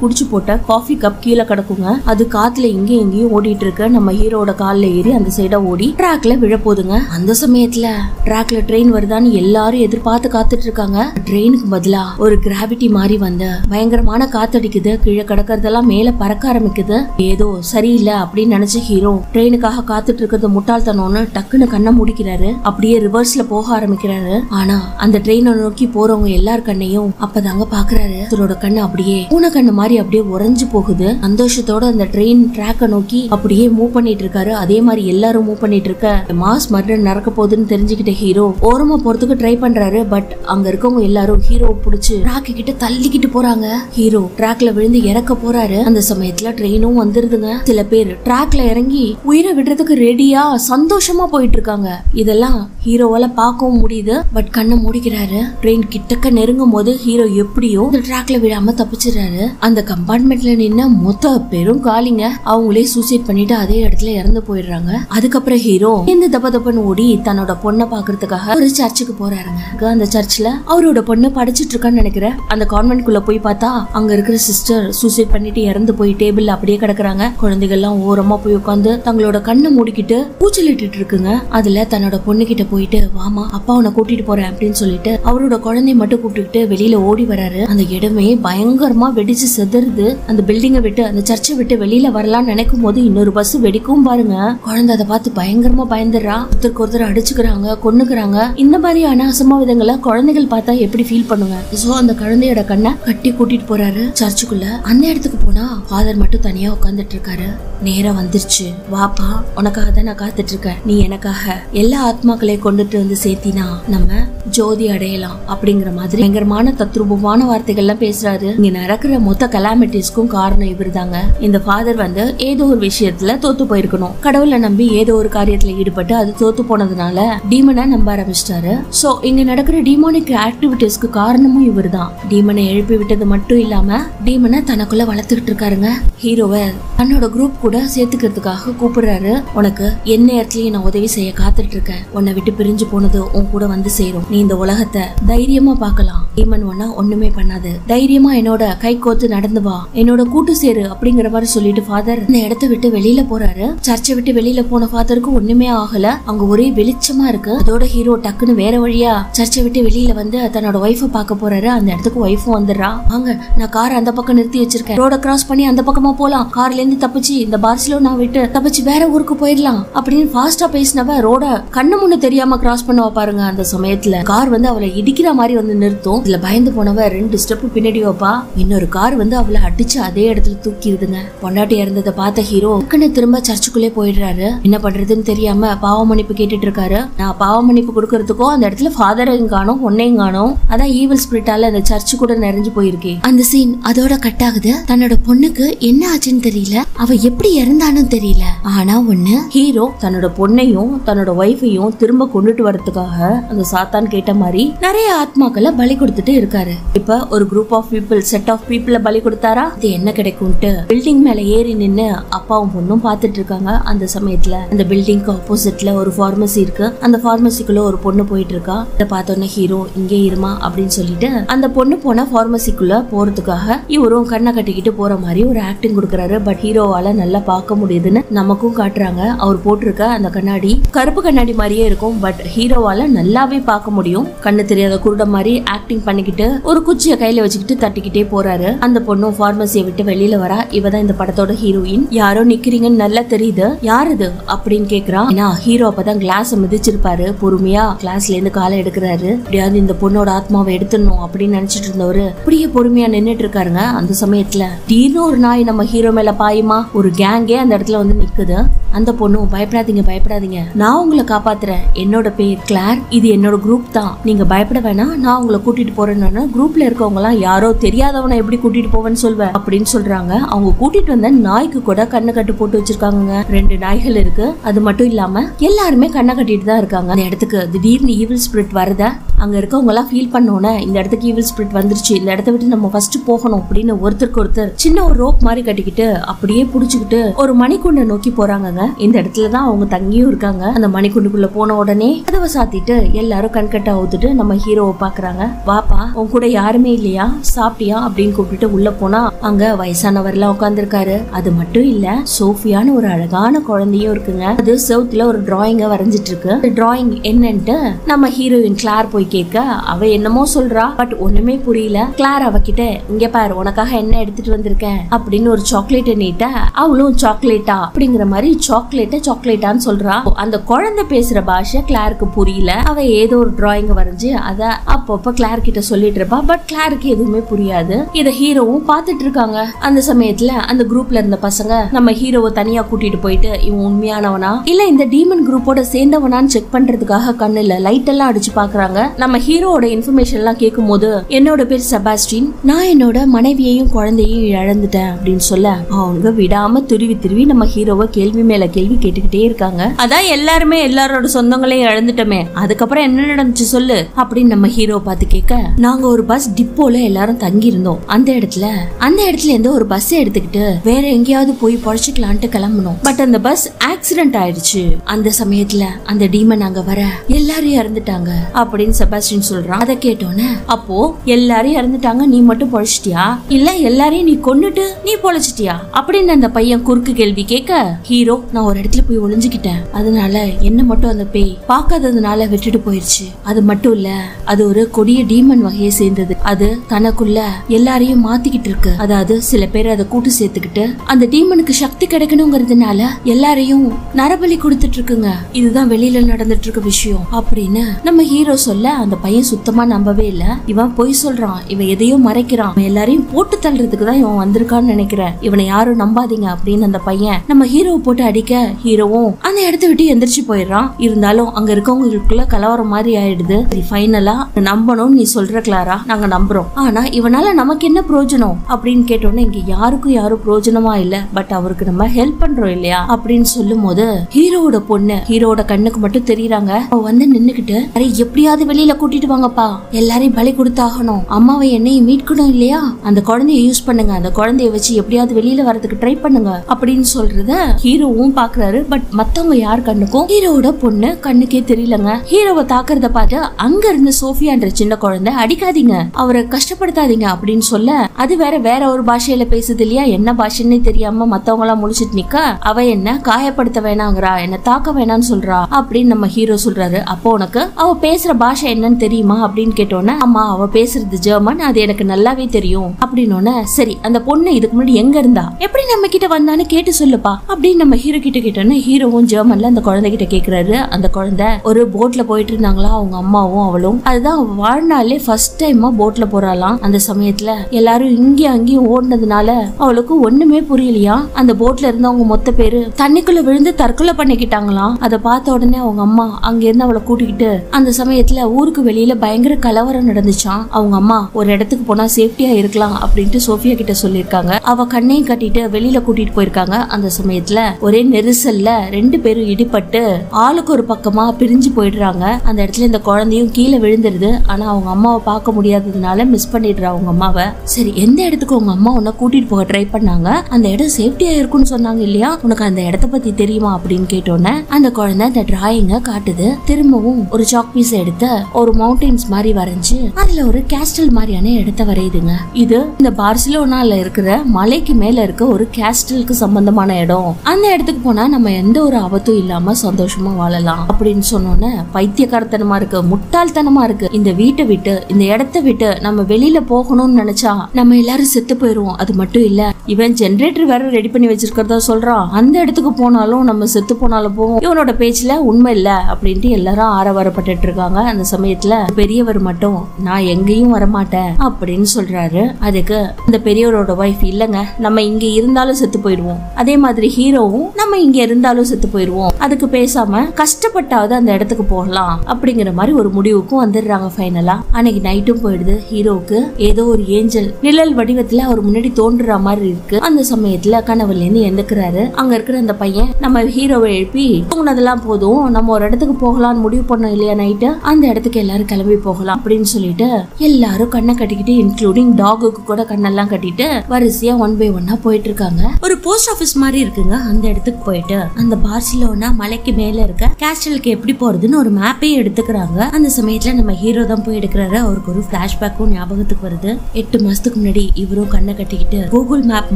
குடிச்சு போட்ட காஃபி கப் கீழே கிடக்குங்க. அது காத்துல இங்கேயும் எங்கேயும் ஓடிட்டு இருக்க. நம்ம ஹீரோட கால்ல ஏறி அந்த சைடா ஓடி ட்ராக்ல விழப்போதுங்க. அந்த சமயத்துல ட்ராக்ல ட்ரெயின் வருதான்னு எல்லாரும் எதிர்பார்த்து காத்துட்டு இருக்காங்க. ட்ரெயினுக்கு பதிலா ஒரு கிராவிட்டி மாதிரி வந்த பயங்கரமான காத்தடிக்குது. கீழே கிடக்கறதெல்லாம் மேல பறக்க ஆரம்பிக்குது. ஏதோ சரியில்லை அப்படின்னு நினைச்ச ஹீரோ ட்ரெயினுக்காக காத்துட்டு இருக்கிறது முட்டாள்தனம்னு டக்குன்னு கண்ணை முடிக்கிறாரு. அப்படியே ரிவர்ஸ்ல போக ஆரம்பிக்கிறாரு. ஆனா அந்த ட்ரெயினை நோக்கி போறவங்க எல்லார் கண்ணையும் அப்பதாங்க பாக்குறாரு. அவரோட கண்ணு அப்படியே பூனை கண்ணு மாதிரி அப்படியே உறைஞ்சு போகுது. சந்தோஷத்தோட அந்த ட்ரெயின் ட்ராக்க நோக்கி அப்படியே மூவ் பண்ணிட்டு இருக்காரு. அதே மாதிரி எல்லாரும் மூவ் பண்ணிட்டு இருக்க மாஸ் மர்டர் நடக்க போகுதுன்னு தெரிஞ்சுக்கிட்ட ஹீரோ ஓரமா போறதுக்கு ட்ரை பண்றாரு. பட் அங்க இருக்கவங்க எல்லாரும் ஹீரோ புடிச்சு ட்ராக்கு கிட்ட தள்ளிக்கிட்டு போறாங்க. ஹீரோ ட்ராக்ல விழுந்து இறக்க போறாரு. அந்த சமயத்துல ட்ரெயினும் வந்துருதுங்க. சில பேர் ட்ராக்ல இறங்கி உயிரை விடுறதுக்கு ரெடியா சந்தோஷமா போயிட்டு இருக்காங்க. இதெல்லாம் ஹீரோவால பார்க்கவும் முடியுது. பட் கண்ணை மூடிக்கிறாரு. ட்ரெயின் கிட்டக்க நெருங்கும் போது ஹீரோ எப்படி எப்படியோ இந்த ட்ராக்ல விழாம தப்பிச்சிடுறாரு. அந்த கம்பார்ட்மெண்ட்ல நின்ன மொத்த பெரும் காலிங்க. அவங்களே சூசைட் பண்ணிட்டு அதே இடத்துல இறந்து போயிடுறாங்க. அதுக்கப்புறம் ஹீரோ இந்த தப்ப தப்பன்னு ஓடி தன்னோட பொண்ணை பாக்குறதுக்காக ஒரு சர்ச்சுக்கு போறாருங்க. அந்த சர்ச்ல அவரோட பொண்ணு படிச்சிட்டு இருக்கான்னு நினைக்கிறேன். அந்த கான்வென்ட் குள்ள போய் பார்த்தா அங்க இருக்கிற சிஸ்டர் சூசைட் பண்ணிட்டு இறந்து போய் டேபிள் அப்படியே கிடக்குறாங்க. குழந்தைகள்லாம் ஓரமா போய் உட்காந்து தங்களோட கண்ணை மூடிக்கிட்டு கூச்சலிட்டு இருக்குங்க. அதுல தன்னோட பொண்ணு கிட்ட போயிட்டு வாமா அப்பா உன கூட்டிட்டு போறேன் அப்படின்னு சொல்லிட்டு அவரோட குழந்தைய மட்டும் கூப்பிட்டுக்கிட்டு வெளியில ஓடி வராரு. அந்த இடமே பயங்கரமா வெடிச்சு செதறுது. அந்த பில்டிங்கை விட்டு அந்த சர்ச்சை விட்டு வெளியில வரலாம்னு நினைக்கும் போது இன்னொரு பஸ் வெடிக்கும் பாருங்க. குழந்தை அதை பார்த்து பயங்கரமா பயந்துடுறா. ஒருத்தருக்கு ஒருத்தர் அடிச்சுக்கிறாங்க கொன்னுக்கிறாங்க. இந்த மாதிரியான அசம்பாவிதங்களை குழந்தைகள் பார்த்தா எப்படி ஃபீல் பண்ணுங்க? சோ அந்த குழந்தையோட கண்ணை கட்டி கூட்டிட்டு போறாரு சர்ச்சுக்குள்ள அந்த இடத்துக்கு போனா ஃபாதர் மட்டும் தனியா உட்காந்துட்டு இருக்காரு நேரம் வந்துருச்சு. வாப்பா உனக்காக தான் நான் காத்துட்டு இருக்கேன் நீ எனக்காக எல்லா ஆத்மாக்களையும் கொண்டுட்டு வந்து சேர்த்தினா நம்ம ஜோதி அடையலாம் அப்படிங்கிற மாதிரி பயங்கரமான தத்ரூபமான வார்த்தைகள்லாம் பேசுறாரு. இங்க நடக்கிற மொத்த கலாமிட்டிஸ்க்கும் காரணம் இவர் தாங்க இந்த ஃபாதர் வந்து ஏதோ ஒரு விஷயத்துல தோத்து போயிருக்கணும். கடவுளை நம்பி ஏதோ ஒரு காரியத்துல ஈடுபட்டு அது தோத்து போனதுனால டீமனை நம்ப ஆரம்பிச்சிட்டாரு. சோ இங்க நடக்கிற டீமோனிக் ஆக்டிவிட்டிஸ்க்கு காரணமும் இவர் தான் டீமனை எழுப்பி விட்டது மட்டும் இல்லாம டீமனை தனக்குள்ள வளர்த்துக்கிட்டு இருக்காருங்க. ஹீரோவை தன்னோட குரூப் கூட சேர்த்துக்கிறதுக்காக கூப்பிடுறாரு. உனக்கு என்ன இடத்துலயும் நான் உதவி செய்ய காத்துட்டு இருக்கேன் உன்னை விட்டு பிரிஞ்சு போனது உன் கூட வந்து சேரும். நீ இந்த உலகத்தை தைரியமா பார்க்கலாம். டீமன் ஒன்னா ஒண்ணுமே பண்ணாது. தைரியமா என்னோட கை கோத்து நடந்து வா. என்னோட கூட்டு சேரு அப்படிங்கிற மாதிரி சொல்லிட்டு ஃபாதர் இந்த இடத்த விட்டு வெளியில போறாரு. சர்ச்சை விட்டு வெளியில போன ஃபாதருக்கு ஒண்ணுமே ஆகல. அங்க ஒரே வெளிச்சமா இருக்கு. அதோட ஹீரோ டக்குன்னு வேற வழியா சர்ச்சை விட்டு வெளியில வந்து தன்னோட ஒய்ஃபை பார்க்க போறாரு. அந்த இடத்துக்கு ஒய்ஃபும் வந்துடுறா. வாங்க நான் கார் அந்த பக்கம் நிறுத்தி வச்சிருக்கேன். ரோட கிராஸ் பண்ணி அந்த பக்கமா போலாம். கார்ல இருந்து தப்பிச்சு இந்த பார்சிலோனா விட்டு தப்பிச்சு வேற ஊருக்கு போயிடலாம் அப்படின்னு ஃபாஸ்டா பேசினவ ரோட கண்ணு முன்ன தெரியாம கிராஸ் பண்ணுவா பாருங்க அந்த சமயத்துல. கார் வந்து அவளை இடிக்கிற மாதிரி வந்து நிறுத்தும். இதுல பயந்து போனவ ரெண்டு ஸ்டெப் பின்னாடி வைப்பா. இன்னொரு கார் வந்து அவளை அடிச்சு அதே இடத்துல தூக்கிடுதுங்க பொண்டாட்டி இறந்ததை பார்த்த ஹீரோ டக்குன்னு திரும்ப சர்ச்சுக்குள்ளே போயிடுறாரு. என்ன பண்றதுன்னு தெரியாம பாவ மன்னிப்பு கேட்டுட்டு இருக்காரு நான் பாவ மன்னிப்பு கொடுக்கறதுக்கும் அந்த இடத்துல ஃபாதரையும் காணும் ஒன்னையும் காணும். அதான் ஈவில் ஸ்பிரிட்டால அந்த சர்ச்சு கூட நிறைஞ்சு போயிருக்கே. அந்த சீன் அதோட கட் ஆகுது. தன்னோட பொண்ணுக்கு என்ன ஆச்சுன்னு தெரியல. அவ எப்படி இறந்தான்னு தெரியல. ஆனா ஒண்ணு ஹீரோ தன்னோட பொண்ணையும் தன்னோட ஒய்ஃபையும் திரும்ப கொண்டுட்டு வரதுக்காக அந்த சாத்தான் கேட்ட மாதிரி நிறைய ஆத்மாக்களை பலி கொடுத்துட்டு இருக்காரு. இப்ப ஒரு group of people set of பீப்புள பலி கொடுத்தாரா? இது என்ன கிடைக்கும்ட்டு. பில்டிங் மேல ஏறி நின்னு அப்பாவும் பொண்ணும் பார்த்துட்டு இருக்காங்க அந்த சமயத்துல. அந்த பில்டிங்க்கு ஆப்போசிட்ல ஒரு ஃபார்மசி இருக்கு. அந்த ஃபார்மசிக்குள்ள ஒரு பொண்ணு போயிட்டு இருக்கா. இதை பார்த்தோன்னே ஹீரோ இங்கே இருமா? அப்படின்னு சொல்லிட்டு அந்த பொண்ணு போன ஃபார்மசிக்குள்ள போறதுக்காக இவரும் கண்ணை கட்டிக்கிட்டு போற மாதிரி ஒரு ஆக்டிங் கொடுக்குறாரு. பட் ஹீரோவால நல்லா பார்க்க முடியுதுன்னு நமக்கும் காட்டுறாங்க. அவர் போட்டிருக்க அந்த கண்ணாடி கருப்பு கண்ணாடி மாதிரியே இருக்கும். பட் ஹீரோவால நல்லாவே பார்க்க முடியும். கண்ணு தெரியாத குருட மாதிரி ஆக்டிங் பண்ணிக்கிட்டு ஒரு குச்சியை கையில வச்சுக்கிட்டு தட்டிக்கிட்டே போறாரு. அந்த பொண்ணும் ஃபார்மசியை விட்டு வெளியில வரா. இவ தான் இந்த படத்தோட ஹீரோயின் யாரோ நிக்கிறீங்கன்னு நல்லா தெரியுது. யார் இது? அப்படின்னு கேக்குறான் ஏன்னா ஹீரோ அப்பதான் கிளாஸ் மிதிச்சிருப்பாரு. பொறுமையா கிளாஸ்ல இருந்து காலை எடுக்கிறாரு. எப்படியாவது இந்த பொண்ணோட ஆத்மாவை எடுத்துடணும் அப்படின்னு நினைச்சிட்டு இருந்தவரு அப்படியே பொறுமையா நின்னுட்டு இருக்காருங்க. அந்த சமயத்துல திடீர்னு ஒரு நாய் நம்ம ஹீரோ மேல பாயுமா? ஒரு கேங்கே அந்த இடத்துல வந்து நிக்குது. அந்த பொண்ணும் பயப்படாதீங்க பயப்படாதீங்க. நான் உங்களை காப்பாத்துறேன். என்னோட பேர் கிளார். இது என்னோட குரூப் தான். நீங்க பயப்பட வேணாம். நான் உங்களை கூட்டிட்டு போறேன்னு குரூப்ல வீட்டில் இருக்கவங்கலாம் யாரோ தெரியாதவனை எப்படி கூட்டிட்டு போவேன்னு சொல்வேன் அப்படின்னு சொல்றாங்க. அவங்க கூட்டிட்டு வந்த நாய்க்கு கூட கண்ணை கட்டு போட்டு வச்சிருக்காங்க ரெண்டு நாய்கள் இருக்கு. அது மட்டும் இல்லாம எல்லாருமே கண்ணை கட்டிட்டு தான் இருக்காங்க. அந்த இடத்துக்கு திடீர்னு ஈவில் ஸ்பிரிட் வருத அங்க இருக்கவங்க எல்லாம் ஃபீல் பண்ணோன்னே இந்த இடத்துக்கு ஈவில் ஸ்பிரிட் வந்துருச்சு. இந்த இடத்த விட்டு நம்ம ஃபர்ஸ்ட் போகணும். அப்படின்னு ஒருத்தருக்கு ஒருத்தர் சின்ன ஒரு ரோப் மாதிரி கட்டிக்கிட்டு அப்படியே புடிச்சுக்கிட்டு ஒரு மணிக்குண்டை நோக்கி போறாங்கங்க. இந்த இடத்துல தான் அவங்க தங்கியும் இருக்காங்க. அந்த மணிக்குண்டுக்குள்ள போன உடனே கதவை சாத்திட்டு எல்லாரும் கண்கட்டை ஊத்துட்டு நம்ம ஹீரோவை பாக்குறாங்க. வாப்பா உன் கூட யார் யாருமே இல்லையா? சாப்பிட்டியா? அப்படின்னு கூப்பிட்டுட்டு உள்ள போனா அங்க வயசானவர்லாம் உட்காந்துருக்காரு அது மட்டும் இல்ல சோஃபியான்னு ஒரு அழகான குழந்தையும் இருக்குங்க. அது செவுத்துல ஒரு டிராயிங்க வரைஞ்சிட்டு இருக்கு டிராயிங் என்னன்ட்டு நம்ம ஹீரோயின் கிளார் போய் கேட்க அவ என்னமோ சொல்றா பட் ஒண்ணுமே புரியல. கிளார் அவகிட்ட இங்க பாரு உனக்காக என்ன எடுத்துட்டு வந்திருக்கேன்? அப்படின்னு ஒரு சாக்லேட்டை நீட்ட அவளும் சாக்லேட்டா அப்படிங்கிற மாதிரி சாக்லேட்டை சாக்லேட்டான்னு சொல்றா. அந்த குழந்தை பேசுற பாஷை கிளாருக்கு புரியல. அவ ஏதோ ஒரு டிராயிங் வரைஞ்சு அத அப்பப்ப கிளார் கிட்ட சொல்லிட்டு இருப்பா. பட் கிளாருக்கு எதுவுமே புரியாது. இத ஹீரோவும் பாத்துட்டு இருக்காங்க. அந்த சமயத்துல அந்த குரூப்ல இருந்த பசங்க நம்ம ஹீரோவை தனியா கூட்டிட்டு போயிட்டு இவன் உண்மையானவனா? இல்ல இந்த டீமன் குரூப்போட சேர்ந்தவனான்னு செக் பண்றதுக்காக கண்ணுல லைட் எல்லாம் அடிச்சு பாக்குறாங்க. நம்ம ஹீரோவோட இன்ஃபர்மேஷன் எல்லாம் கேட்கும் போது என்னோட பேர் செபாஸ்டின் நான் என்னோட மனைவியையும் குழந்தையும் இழந்துட்டேன் அப்படின்னு சொல்ல அவங்க விடாம துருவி திருவி நம்ம ஹீரோவை கேள்வி மேல கேள்வி கேட்டுக்கிட்டே இருக்காங்க. அதான் எல்லாருமே எல்லாரோட சொந்தங்களையும் இழந்துட்டோமே. அதுக்கப்புறம் என்ன நடந்துச்சு சொல்லு அப்படின்னு நம்ம ஹீரோ பார்த்து கேட்க நாங்க ஒரு பஸ் டிப்போல எல்லாரும் தங்கி இருந்தோம் அந்த இடத்துல அந்த இடத்துல இருந்து ஒரு பஸ் எடுத்துக்கிட்டு வேற எங்கேயாவது போய் பொழைச்சிக்கலான்ட்டு கிளம்பணும் பட் அந்த பஸ் ஆக்சிடென்ட் ஆயிடுச்சு. அந்த சமயத்துல அந்த டீமன் அங்க வர எல்லாரும் இறந்துட்டாங்க அப்படின்னு செபாஸ்டின் சொல்றான். அதை கேட்டோன்னே அப்போ எல்லாரும் இறந்துட்டாங்க நீ மட்டும் பொழைச்சிட்டியா? இல்ல எல்லாரையும் நீ கொன்னுட்டு நீ பொழைச்சிட்டியா? அப்படின்னு அந்த பையன் குறுக்கு கேள்வி கேட்க ஹீரோ நான் ஒரு இடத்துல போய் ஒளிஞ்சுக்கிட்டேன். அதனால என்ன மட்டும் அந்த பேய் பார்க்காததுனால விட்டுட்டு போயிருச்சு. அது மட்டும் இல்ல அது ஒரு கொடிய டீமன் வகையை சேர்ந்தது. அது தனக்குள்ள எல்லாரையும் மாத்திக்கிட்டு இருக்கு. அதாவது சில பேர் அதை கூட்டு சேர்த்துக்கிட்டு அந்த டீமனுக்கு சக்தி கிடைக்கணுங்கிறதுனால எல்லாரையும் நரபலி கொடுத்துட்டு இருக்குங்க. இதுதான் வெளியில நடந்துட்டு இருக்க விஷயம். அப்படின்னு நம்ம ஹீரோ சொல்ல அந்த பையன் சுத்தமா நம்பவே இல்ல. இவன் பொய் சொல்றான். இவன் எதையோ மறைக்கிறான். அவன் எல்லாரையும் போட்டு தள்ளுறதுக்கு தான் இவன் வந்திருக்கான்னு நினைக்கிறேன். இவனை யாரும் நம்பாதீங்க அப்படின்னு அந்த பையன் நம்ம ஹீரோவை போட்டு அடிக்க ஹீரோவும் அந்த இடத்த விட்டு எந்திரிச்சு போயிடுறான். இருந்தாலும் அங்க இருக்கவங்களுக்குள்ள கலவரம் மாதிரி ஆயிடுது. ஃபைனலா நம்பணும் நீ சொல்ற கிளாரா நாங்க நம்புறோம். ஆனா இவனால நமக்கு என்ன பிரயோஜனம்? அப்படின்னு கேட்டோன்னே இங்க யாருக்கும் யாரும் பிரயோஜனமா இல்ல. பட் அவருக்கு நம்ம ஹெல்ப் பண்றோம் இல்லையா? அப்படின்னு சொல்லும் போது ஹீரோவோட பொண்ணு ஹீரோட கண்ணுக்கு மட்டும் தெரியறாங்க. அவ வந்து நின்னுக்கிட்டு அரே எப்படியாவது வெளியில கூட்டிட்டு வாங்கப்பா. எல்லாரையும் பலி கொடுத்தாகணும். அம்மாவை என்னையும் மீட்கணும் இல்லையா? அந்த குழந்தைய யூஸ் பண்ணுங்க. அந்த குழந்தைய வச்சு எப்படியாவது வெளியில வரதுக்கு ட்ரை பண்ணுங்க. அப்படின்னு சொல்றத ஹீரோவும் பாக்குறாரு. பட் மத்தவங்க யார் கண்ணுக்கும்? ஹீரோவோட பொண்ணு கண்ணுக்கே தெரியலங்க. ஹீரோவை தாக்குறத பார்த்து அங்க இருந்து சோஃபியான்ற சின்ன குழந்தை அடிக்காதீங்க. அவரை கஷ்டப்படுத்தாதீங்க அப்படின்னு சொல்ல அது வேற வேற ஒரு பாஷையில பேசுது இல்லையா? என்ன பாஷைன்னு தெரியாம மத்தவங்க எல்லாம் முழிச்சிட்டு நிக்க? அவ என்ன காயப்படுத்த வேணாங்கிறா? என்ன தாக்க வேணாம்னு சொல்றா? அப்படின்னு நம்ம ஹீரோ சொல்றாரு. அப்போ உனக்கு அவ பேசுற பாஷை என்னன்னு தெரியுமா? அப்படின்னு கேட்டோன்னே ஆமா அவ பேசுறது ஜெர்மன் அது எனக்கு நல்லாவே தெரியும். அப்படின்னு சரி அந்த பொண்ணு இதுக்கு முன்னாடி எங்க இருந்தா? எப்படி நம்ம கிட்ட வந்தான்னு கேட்டு சொல்லுப்பா. அப்படின்னு நம்ம ஹீரோ கிட்ட கேட்டோன்னே ஹீரோவும் ஜெர்மன்ல அந்த குழந்தை கிட்ட கேக்குறாரு. அந்த குழந்தை ஒரு போட்ல போயிட்டு இருந்தாங்களா? அவங்க அம்மாவும் அவளும். அதுதான் வாழ்நாளே ஃபர்ஸ்ட் டைமா போட்ல போறாளாம். அந்த சமயத்துல எல்லாரும் இங்கேயும் அங்கேயும் ஓடினதுனால அவளுக்கு ஒண்ணுமே புரியலையா? அந்த போட்ல இருந்தவங்க மொத்த பேரு தண்ணிக்குள்ள விழுந்து தற்கொலை பண்ணிக்கிட்டாங்களாம். அதை பார்த்த உடனே அவங்க அம்மா அங்க இருந்து அவளை கூட்டிக்கிட்டு அந்த சமயத்துல ஊருக்கு வெளியில பயங்கர கலவரம் நடந்துச்சான் அவங்க அம்மா ஒரு இடத்துக்கு போனா சேஃப்டியா இருக்கலாம் அப்படின்ட்டு சோஃபியா கிட்ட சொல்லியிருக்காங்க. அவ கண்ணையும் கட்டிட்டு வெளியில கூட்டிட்டு போயிருக்காங்க. அந்த சமயத்துல ஒரே நெரிசல்ல ரெண்டு பேரும் இடிபட்டு ஆளுக்கு ஒரு பக்கமா பிரிஞ்சு போயிடுறாங்க. அந்த இடத்துல இந்த குழந்தையும் கீழே விழுந்துருது. ஆனா அவங்க அம்மாவை பார்க்க முடியாது இருந்ததுனால மிஸ் பண்ணிடுறா அவங்க அம்மாவை. சரி எந்த இடத்துக்கு உங்க அம்மா உன்னை கூட்டிட்டு போக ட்ரை பண்ணாங்க? அந்த இடம் சேஃப்டியா இருக்கும்னு சொன்னாங்க இல்லையா? உனக்கு அந்த இடத்த பத்தி தெரியுமா அப்படின்னு கேட்டோன்னே அந்த குழந்தை அந்த டிராயிங்க காட்டுது. திரும்பவும் ஒரு சாக் பீஸ் எடுத்து ஒரு மவுண்டன்ஸ் மாதிரி வரைஞ்சு அதுல ஒரு கேஸ்டல் மாதிரியான இடத்த வரையுதுங்க. இது இந்த பார்சிலோனால இருக்கிற மலைக்கு மேல இருக்க ஒரு கேஸ்டலுக்கு சம்பந்தமான இடம். அந்த இடத்துக்கு போனா நம்ம எந்த ஒரு ஆபத்தும் இல்லாம சந்தோஷமா வாழலாம் அப்படின்னு சொன்னோன்னே பைத்தியக்காரத்தனமா இருக்கு முட்டாள்தனமா இருக்கு. இந்த வீட்டை விட்டு இந்த இடத்த விட்டு நம்ம வெளியில போகணும்னு நினைச்சா நம்ம எல்லாரும் செத்து போயிருவோம். அது மட்டும் இல்ல இவன் ஜென்ரேட்டர் வேற ரெடி பண்ணி வச்சிருக்கிறதா சொல்றான் அந்த இடத்துக்கு போனாலும் நம்ம செத்து போனாலும் போவோம். இவனோட பேச்சுல உண்மை இல்ல அப்படின்ட்டு எல்லாரும் ஆரவாரப்பட்டு இருக்காங்க. அந்த சமயத்துல பெரியவர் மட்டும் நான் எங்கேயும் வரமாட்டேன் அப்படின்னு சொல்றாரு. அதுக்கு அந்த பெரியவரோட ஒய்ஃப் இல்லங்க. நம்ம இங்க இருந்தாலும் செத்து போயிடுவோம். அதே மாதிரி ஹீரோவும் நம்ம இங்க இருந்தாலும் செத்து போயிடுவோம். அதுக்கு பேசாம கஷ்டப்பட்டாவது அந்த இடத்துக்கு போகலாம் அப்படிங்கிற மாதிரி ஒரு முடிவுக்கும் வந்துடுறாங்க ஃபைனலா அன்னைக்கு நைட்டும் போயிடுது. ஹீரோவுக்கு ஏதோ ஒரு ஏஞ்சல் நிழல் வடிவத்துல அவர் முன்னாடி தோன்றுற மாதிரி இருக்கு. அந்த சமயத்துல கனவுல இருந்து எந்துக்கிறாரு அங்க இருக்கிற அந்த பையன் நம்ம ஹீரோவை எழுப்பி தூங்கினதெல்லாம் போதும் நம்ம ஒரு இடத்துக்கு போகலாம்னு முடிவு பண்ணோம் இல்லையா நைட்டு அந்த இடத்துக்கு எல்லாரும் கிளம்பி போகலாம் அப்படின்னு சொல்லிட்டு எல்லாரும் கண்ணை கட்டிக்கிட்டு இன்க்ளூடிங் டாகுக்கு கூட கண்ணெல்லாம் கட்டிட்டு வரிசையா ஒன் பை ஒன்னா போயிட்டு இருக்காங்க. ஒரு போஸ்ட் ஆபீஸ் மாதிரி இருக்குங்க அந்த இடத்துக்கு போயிட்டு. அந்த பார்சிலோனா மலைக்கு மேல இருக்க கேஸ்டலுக்கு எப்படி போறதுன்னு ஒரு மேப்பே எடுத்துக்கிறாங்க. அந்த சமயத்துல நம்ம ஹீரோ தான் போய் எடுக்கிறாரு. அவருக்கு ஒரு பிளாஷ்பேக் பிளாஷ்பேக்கும் ஞாபகத்துக்கு வருது. எட்டு மாசத்துக்கு முன்னாடி இவரும் கண்ணை கட்டிக்கிட்டு கூகுள் மேப்